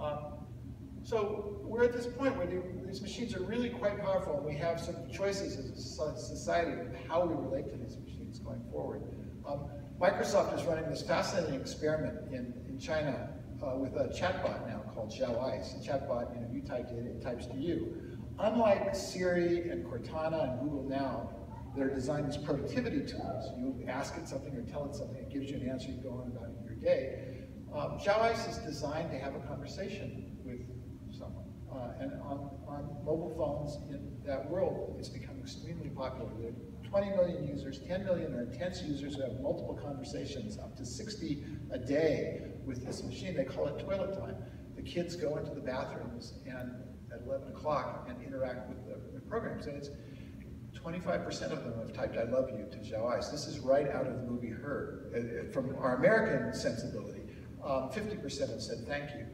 Um, so we're at this point where these machines are really quite powerful, and we have some choices as a society of how we relate to these machines going forward. Um, Microsoft is running this fascinating experiment in, in China uh, with a chatbot now called Xiaoice. A chatbot, you know, you typed it, it types to you. Unlike Siri and Cortana and Google Now, they're designed as productivity tools. You ask it something or tell it something, it gives you an answer, you go on about your day. Um, Xiaoice is designed to have a conversation. Uh, and on, on mobile phones in that world, it's become extremely popular. There are 20 million users, 10 million are intense users who have multiple conversations, up to 60 a day with this machine. They call it toilet time. The kids go into the bathrooms and at 11 o'clock and interact with the, the programs. And it's 25% of them have typed I love you to Xiaoice. This is right out of the movie Her. Uh, uh, from our American sensibility, 50% um, have said thank you.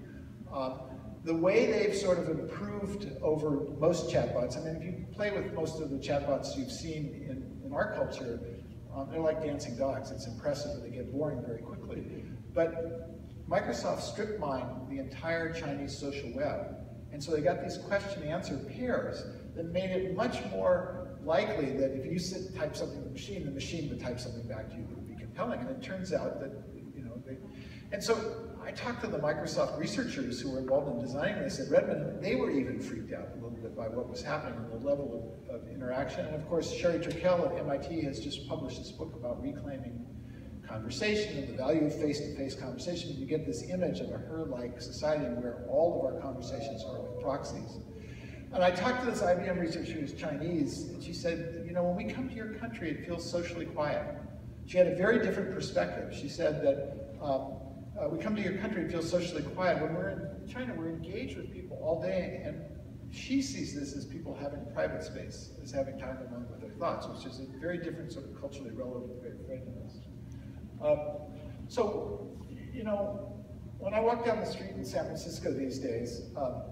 Um, the way they've sort of improved over most chatbots, I mean, if you play with most of the chatbots you've seen in, in our culture, um, they're like dancing dogs. It's impressive, but they get boring very quickly. But Microsoft strip mined the entire Chinese social web. And so they got these question answer pairs that made it much more likely that if you sit, type something to the machine, the machine would type something back to you that would be compelling. And it turns out that, you know, they, and so I talked to the Microsoft researchers who were involved in designing this at Redmond, they were even freaked out a little bit by what was happening and the level of, of interaction. And of course, Sherry Turkle at MIT has just published this book about reclaiming conversation and the value of face-to-face -face conversation. You get this image of a her-like society where all of our conversations are with proxies. And I talked to this IBM researcher who's Chinese, and she said, you know, when we come to your country, it feels socially quiet. She had a very different perspective. She said that um, uh, we come to your country, and feel socially quiet. When we're in China, we're engaged with people all day, and she sees this as people having private space, as having time alone with their thoughts, which is a very different sort of culturally relevant way of framing this. Um, so, you know, when I walk down the street in San Francisco these days, um,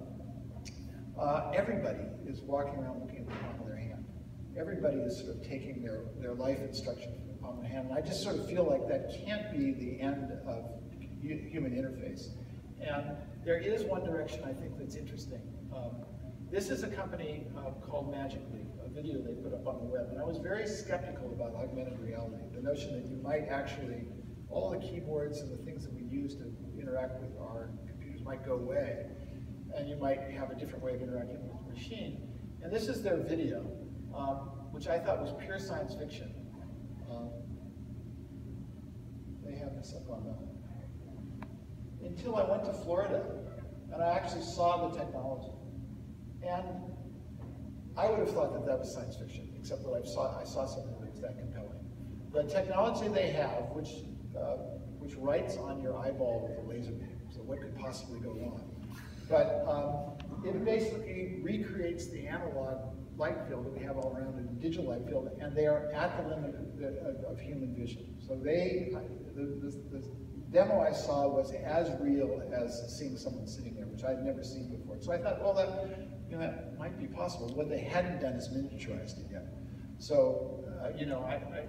uh, everybody is walking around looking at the palm of their hand. Everybody is sort of taking their, their life instruction from the palm of their hand. And I just sort of feel like that can't be the end of human interface. And there is one direction I think that's interesting. Um, this is a company uh, called Magic Leap, a video they put up on the web. And I was very skeptical about augmented reality, the notion that you might actually, all the keyboards and the things that we use to interact with our computers might go away and you might have a different way of interacting with the machine. And this is their video, um, which I thought was pure science fiction. Um, they have this up on the... Until I went to Florida, and I actually saw the technology. And I would have thought that that was science fiction, except that I saw, I saw something that was that compelling. The technology they have, which, uh, which writes on your eyeball with a laser beam, so what could possibly go wrong? But um, it basically recreates the analog light field that we have all around in the digital light field, and they are at the limit of, of, human vision. So they, the, the, the, demo I saw was as real as seeing someone sitting there, which I'd never seen before. So I thought, well, that, you know, that might be possible. What they hadn't done is miniaturized it yet. So, uh, you know, I, I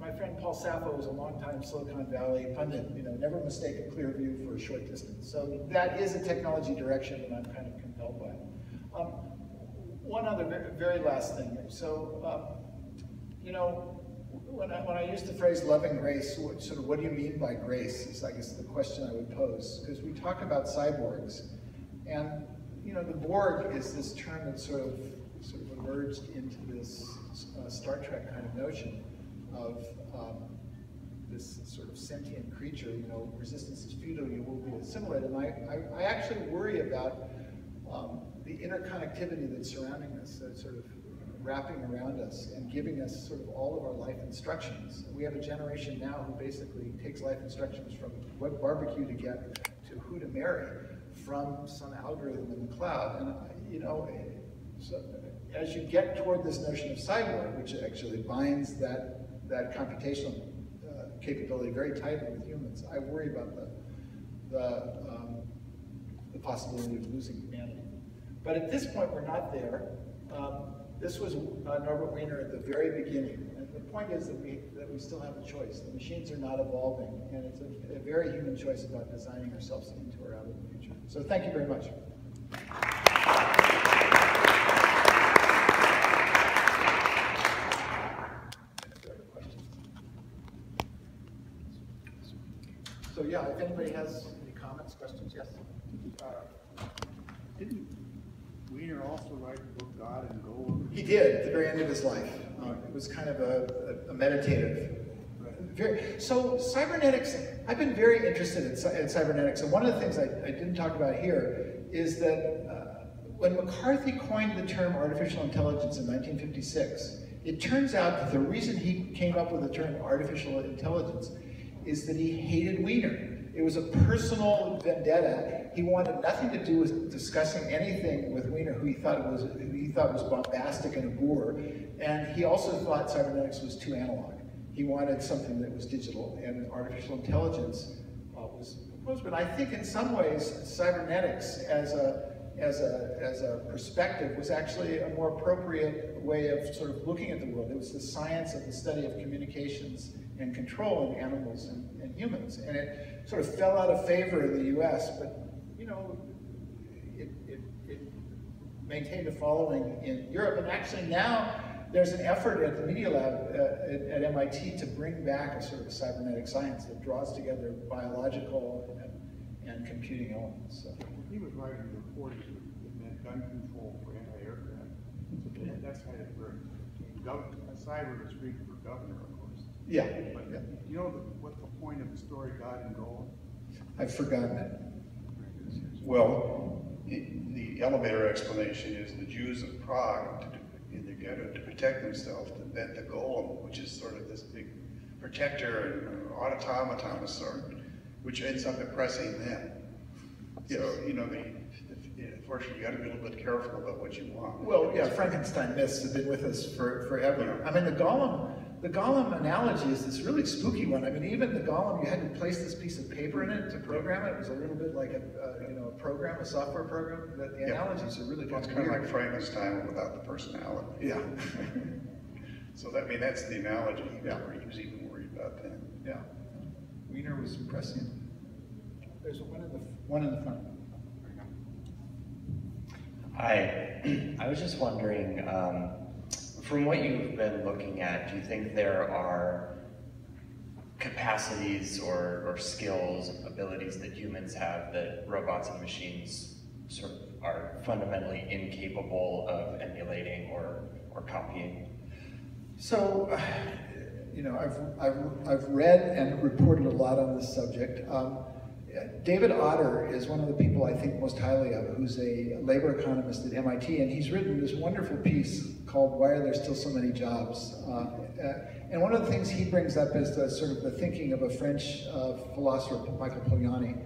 my friend Paul Saffo was a longtime Silicon Valley pundit, you know, never mistake a clear view for a short distance. So that is a technology direction that I'm kind of compelled by. Um, one other very, last thing. So, um, you know, when I, when I use the phrase loving grace, what, sort of what do you mean by grace is I guess the question I would pose. Because we talk about cyborgs, and you know, the Borg is this term that sort of sort of emerged into this uh, Star Trek kind of notion of um, this sort of sentient creature, you know, resistance is futile, you will be assimilated. And I, I, I actually worry about um, the interconnectivity that's surrounding us, that's sort of wrapping around us and giving us sort of all of our life instructions. We have a generation now who basically takes life instructions from what barbecue to get to who to marry from some algorithm in the cloud. And, you know, so as you get toward this notion of cyborg, which actually binds that that computational uh, capability very tightly with humans, I worry about the, the, um, the possibility of losing humanity. But at this point, we're not there. Um, this was uh, Norbert Wiener at the very beginning. And the point is that we, that we still have a choice. The machines are not evolving, and it's a, a very human choice about designing ourselves into or out of the future. So thank you very much. So yeah, if anybody has any comments, questions, yes. Uh, didn't Wiener also write the book God and Golem? He did at the very end of his life. It was kind of a, a, a meditative. Very, so cybernetics, I've been very interested in, in, cybernetics, and one of the things I, I didn't talk about here is that uh, when McCarthy coined the term artificial intelligence in 1956, it turns out that the reason he came up with the term artificial intelligence is that he hated Wiener. It was a personal vendetta. He wanted nothing to do with discussing anything with Wiener, who he thought was who he thought was bombastic and a bore. And he also thought cybernetics was too analog. He wanted something that was digital, and artificial intelligence uh, was proposed. But I think in some ways, cybernetics as a as a, as a perspective was actually a more appropriate way of sort of looking at the world. It was the science of the study of communications and control in animals and, and humans. And it sort of fell out of favor in the US, but know, it, it, it maintained a following in Europe. And actually now there's an effort at the Media Lab uh, at, at, MIT to bring back a sort of cybernetic science that draws together biological and, and computing elements. So. He was writing a report that meant gun control for anti-aircraft. So that's how it works. Cyber is Greek for governor, yeah. But yeah. you know the, what the point of the story God and Golem? I've forgotten it. Well, it, the elevator explanation is the Jews of Prague, to, in the ghetto, to protect themselves, to invent the golem, which is sort of this big protector and automaton of sort, which ends up oppressing them. Yes. So, you know, the, unfortunately, you got to be a little bit careful about what you want. Well, yeah, Frankenstein myths have been with us for forever. Yeah. I mean, the golem the golem analogy is this really spooky one. I mean, even the golem, you had to place this piece of paper in it to program it. It was a little bit like a, uh, you know, a program, a software program. The, the yeah. analogies are really kind it's of kind of like Frankenstein without the personality. Yeah. so that, I mean, that's the analogy yeah. he was even worried about then. Yeah. Wiener was prescient. There's one in the one in the front. Hi, I was just wondering. Um, from what you've been looking at, do you think there are capacities or, or skills, abilities that humans have that robots and machines sort of are fundamentally incapable of emulating or, or copying? So, you know, I've, I've, I've read and reported a lot on this subject. Um, David Autor is one of the people I think most highly of, who's a labor economist at MIT, and he's written this wonderful piece called "Why Are There Still So Many Jobs?" Uh, uh, and one of the things he brings up is the sort of the thinking of a French uh, philosopher, Michael Polanyi,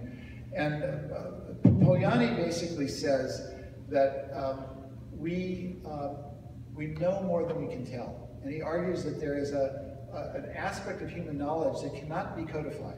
and uh, Polanyi basically says that um, we um, we know more than we can tell, and he argues that there is a, a an aspect of human knowledge that cannot be codified.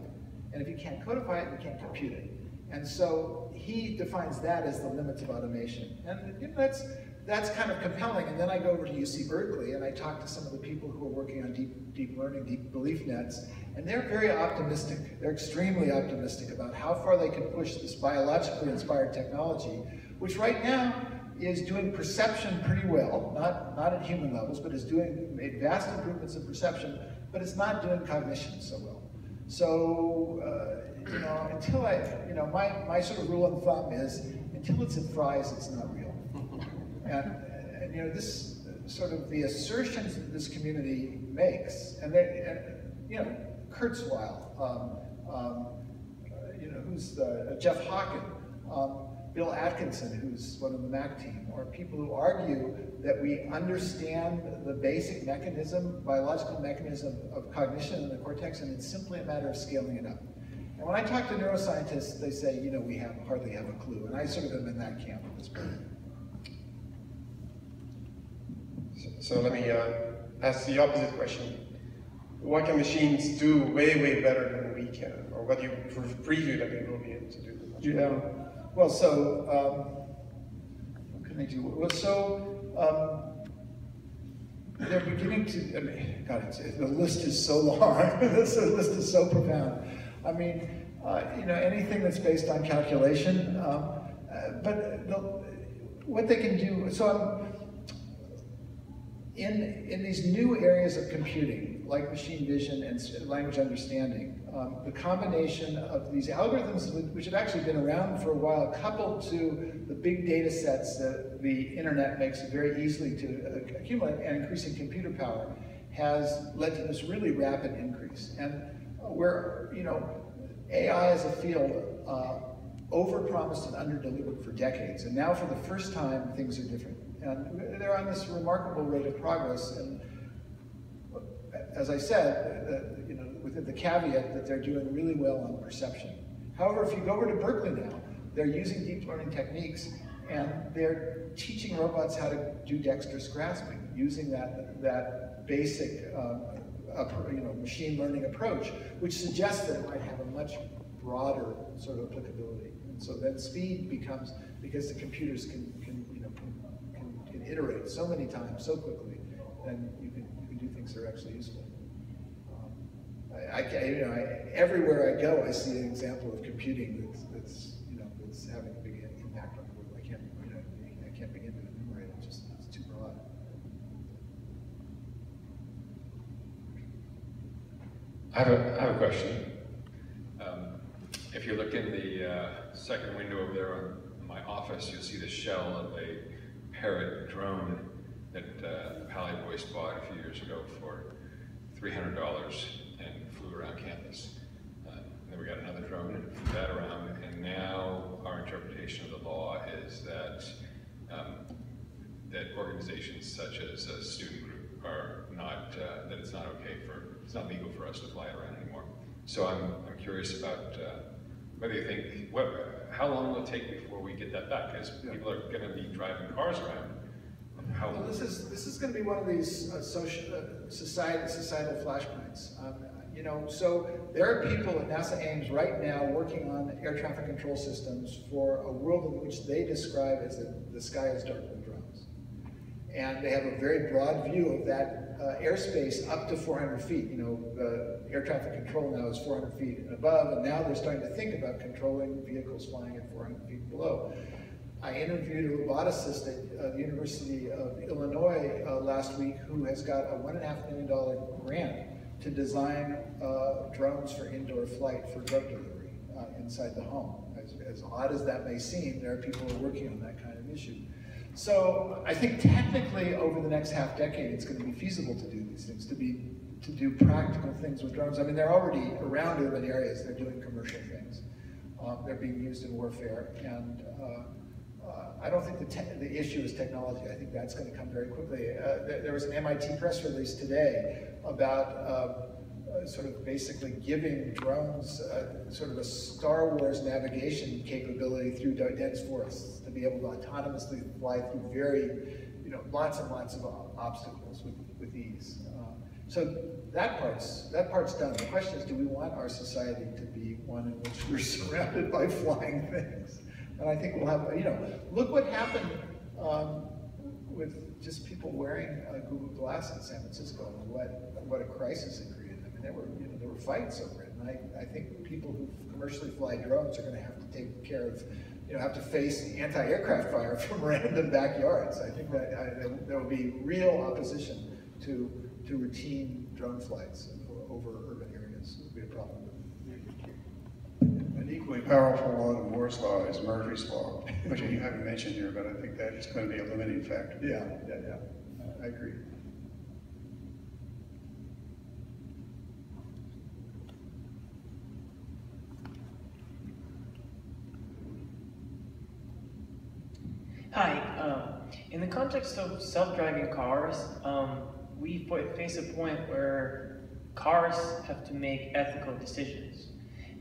And if you can't codify it, you can't compute it. And so he defines that as the limits of automation. And you know, that's, that's kind of compelling. And then I go over to UC Berkeley and I talk to some of the people who are working on deep, deep learning, deep belief nets, and they're very optimistic. They're extremely optimistic about how far they can push this biologically inspired technology, which right now is doing perception pretty well, not, not at human levels, but is doing vast improvements in perception, but it's not doing cognition so well. So, uh, you know, until I, you know, my, my sort of rule of thumb is until it's in Fry's, it's not real. And, and you know, this sort of the assertions that this community makes, and they, and, you know, Kurzweil, um, um, you know, who's uh, Jeff Hawkins, um, Bill Atkinson, who's one of the MAC team, or people who argue that we understand the basic mechanism, biological mechanism of cognition in the cortex, and it's simply a matter of scaling it up. And when I talk to neuroscientists, they say, you know, we have hardly have a clue, and I sort of am in that camp at this point. So, so let me uh, ask the opposite question. What can machines do way, way better than we can? Or what do you preview that we will be able to do? Yeah. Well, so, um, what can they do? Well, so, um, they're beginning to, I mean, God, it's, the list is so long. this list is so profound. I mean, uh, you know, anything that's based on calculation, um, uh, but the, what they can do, so I'm, in, in these new areas of computing, like machine vision and language understanding, um, the combination of these algorithms, which have actually been around for a while, coupled to the big data sets that the internet makes very easily to uh, accumulate and increasing computer power, has led to this really rapid increase. And uh, where, you know, AI as a field uh, overpromised and underdelivered for decades, and now for the first time, things are different. And they're on this remarkable rate of progress, and as I said, uh, you know, the caveat that they're doing really well on perception. However, if you go over to Berkeley now, they're using deep learning techniques and they're teaching robots how to do dexterous grasping using that, that basic uh, appro- you know, machine learning approach, which suggests that it might have a much broader sort of applicability. And so then speed becomes, because the computers can, can, you know, can, can, can iterate so many times, so quickly, then you can, you can do things that are actually useful. I, I, you know, I, everywhere I go, I see an example of computing that's, that's, you know, that's having a big impact on the world. I can't, you know, I can't begin to enumerate it, just, it's too broad. I have a, I have a question. Um, If you look in the uh, second window over there on my office, you'll see the shell of a Parrot drone that uh, Pally Boyce bought a few years ago for $300 and flew around campus. Uh, Then we got another drone and flew that around, and now our interpretation of the law is that um, that organizations such as a student group are not, uh, that it's not okay for, it's not legal for us to fly around anymore. So I'm, I'm curious about uh, whether you think, what, how long will it take before we get that back? Because people are gonna be driving cars around. How, Well, this is, this is gonna be one of these uh, social, uh, society, societal flashpoints. Um, You know, so there are people at NASA Ames right now working on air traffic control systems for a world in which they describe as the, the sky is dark drones. And they have a very broad view of that uh, airspace up to 400 feet. You know, air traffic control now is 400 feet and above, and now they're starting to think about controlling vehicles flying at 400 feet below. I interviewed a roboticist at uh, the University of Illinois uh, last week who has got a one and a half million dollar grant to design uh, drones for indoor flight for drug delivery uh, inside the home. As, as odd as that may seem, there are people who are working on that kind of issue. So I think technically over the next half decade, it's going to be feasible to do these things, to be to do practical things with drones. I mean, they're already around urban areas. They're doing commercial things. Um, they're being used in warfare, and uh, I don't think the, the issue is technology. I think that's going to come very quickly. Uh, there, there was an MIT press release today about uh, uh, sort of basically giving drones uh, sort of a Star Wars navigation capability through dense forests to be able to autonomously fly through very, you know, lots and lots of obstacles with, with ease. Uh, so that part's that part's done. The question is, do we want our society to be one in which we're surrounded by flying things? And I think we'll have, you know, look what happened um, with just people wearing uh, Google Glass in San Francisco and what what a crisis it created. I mean, there were you know there were fights over it, and I, I think people who commercially fly drones are going to have to take care of, you know, have to face anti-aircraft fire from random backyards. I think that I, there, will be real opposition to to routine drone flights over urban areas. It would be a problem. An equally powerful law than Moore's law is Murphy's law, which you haven't mentioned here, but I think that is going to be a limiting factor. Yeah, yeah, yeah. I agree. Hi. Um, in the context of self-driving cars, um, we face a point where cars have to make ethical decisions.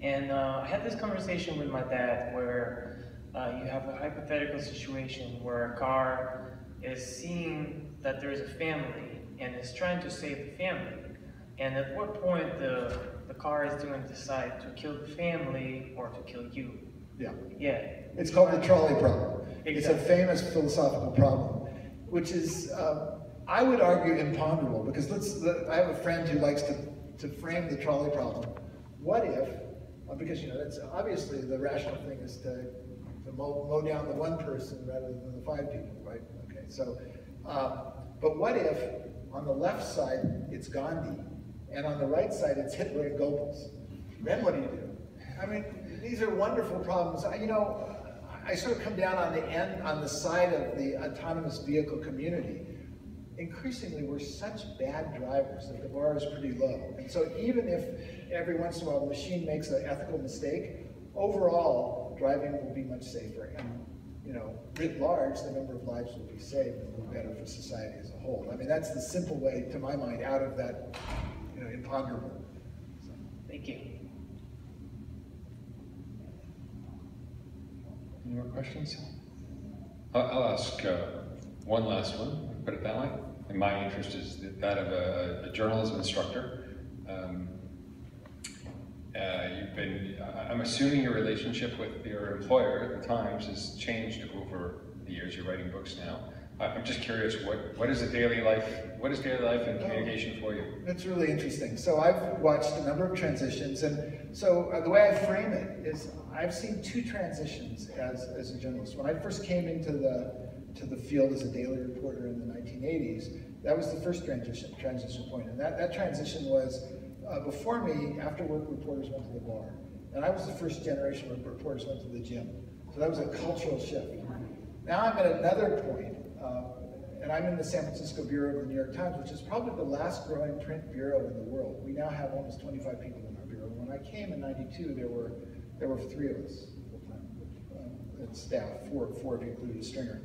And uh, I had this conversation with my dad where uh, you have a hypothetical situation where a car is seeing that there is a family and is trying to save the family. And at what point the, the car is going to decide to kill the family or to kill you? Yeah. Yeah. It's called the trolley problem. Exactly. It's a famous philosophical problem, which is, uh, I would argue, imponderable. Because let's, I have a friend who likes to, to frame the trolley problem. What if, because you know, that's obviously the rational thing is to, to mow, mow down the one person rather than the five people, right? Okay, so, um, but what if on the left side it's Gandhi, and on the right side it's Hitler and Goebbels? Then what do you do? I mean, these are wonderful problems. I, you know, I sort of come down on the end, on the side of the autonomous vehicle community. Increasingly, we're such bad drivers that the bar is pretty low. And so even if every once in a while the machine makes an ethical mistake, overall, driving will be much safer. And, you know, writ large, the number of lives will be saved and will be better for society as a whole. I mean, that's the simple way, to my mind, out of that, you know, imponderable. So. Thank you. Any more questions? I'll, I'll ask uh, one last one, put it that way. And my interest is that of a, a journalism instructor. Um, uh, you've been, I'm assuming your relationship with your employer at the Times has changed over the years. You're writing books now. I'm just curious, what, what is a daily life, what is daily life in communication for you? It's really interesting. So I've watched a number of transitions, and so uh, the way I frame it is I've seen two transitions as, as a journalist. When I first came into the, to the field as a daily reporter in the 1980s, that was the first transition, transition point. And that, that transition was uh, before me, after work reporters went to the bar. And I was the first generation where reporters went to the gym. So that was a cultural shift. Now I'm at another point uh, and I'm in the San Francisco Bureau of the New York Times, which is probably the last growing print bureau in the world. We now have almost 25 people in our bureau. When I came in 92, there were there were three of us um, staff, four, four if you include a stringer.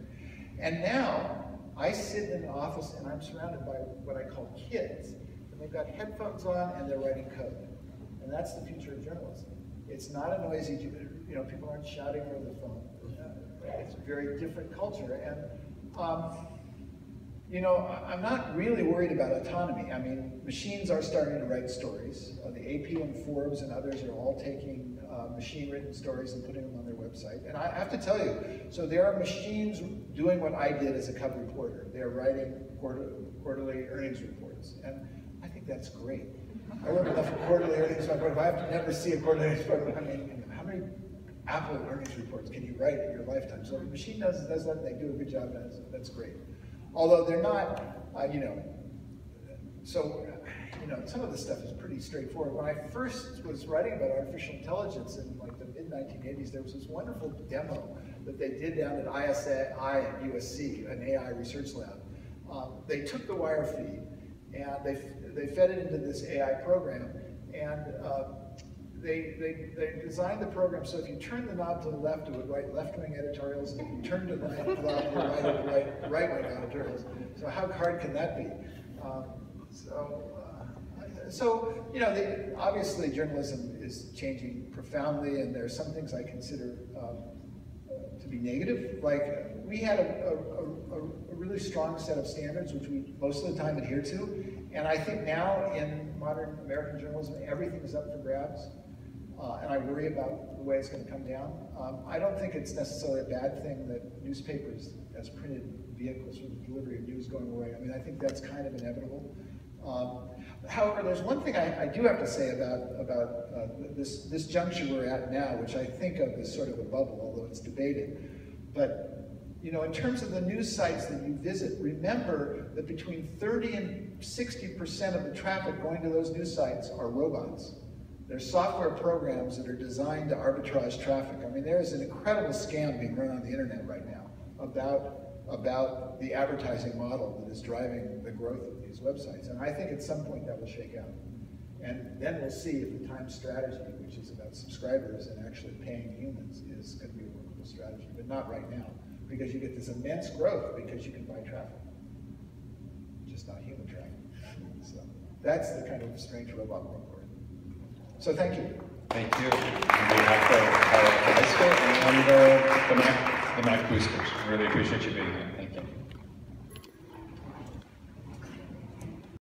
And now I sit in an office and I'm surrounded by what I call kids. And they've got headphones on and they're writing code. And that's the future of journalism. It's not a noisy, you know, people aren't shouting over the phone. It's a very different culture. And um, you know, I'm not really worried about autonomy. I mean, machines are starting to write stories. Uh, the AP and Forbes and others are all taking uh, machine-written stories and putting them on website. And I have to tell you, so there are machines doing what I did as a cub reporter. They're writing quarter, quarterly earnings reports. And I think that's great. I wrote enough quarterly earnings reports. If I have to never see a quarterly earnings report, I mean, how many Apple earnings reports can you write in your lifetime? So if the machine does, does that, they do a good job, that's, that's great. Although they're not, uh, you know, so, you know, some of the stuff is pretty straightforward. When I first was writing about artificial intelligence in like the mid-1980s, there was this wonderful demo that they did down at ISI at USC, an AI research lab. Um, they took the wire feed and they, they fed it into this AI program and uh, they, they, they designed the program so if you turn the knob to the left, it would write left-wing editorials, and if you turn to the right, it would write right-wing editorials. So how hard can that be? Um, so, uh, so you know, the, obviously journalism is changing profoundly, and there are some things I consider um, to be negative. Like we had a, a, a, a, really strong set of standards, which we most of the time adhere to, and I think now in modern American journalism, everything is up for grabs uh, and I worry about the way it's going to come down. Um, I don't think it's necessarily a bad thing that newspapers as printed vehicles for the delivery of news going away. I mean, I think that's kind of inevitable. Um, however, there's one thing I, I, do have to say about, about uh, this, this juncture we're at now, which I think of as sort of a bubble, although it's debated. But you know, in terms of the news sites that you visit, remember that between 30 and 60% of the traffic going to those news sites are robots. They're software programs that are designed to arbitrage traffic. I mean, there's an incredible scam being run on the internet right now about, about the advertising model that is driving the growth these websites. And I think at some point that will shake out. And then we'll see if the Times strategy, which is about subscribers and actually paying humans, is going to be a workable strategy, but not right now. Because you get this immense growth because you can buy traffic, just not human traffic. So that's the kind of strange robot world. we're in. So thank you. Thank you. On behalf of school and uh, the, Mac, the Mac boosters, really appreciate you being here.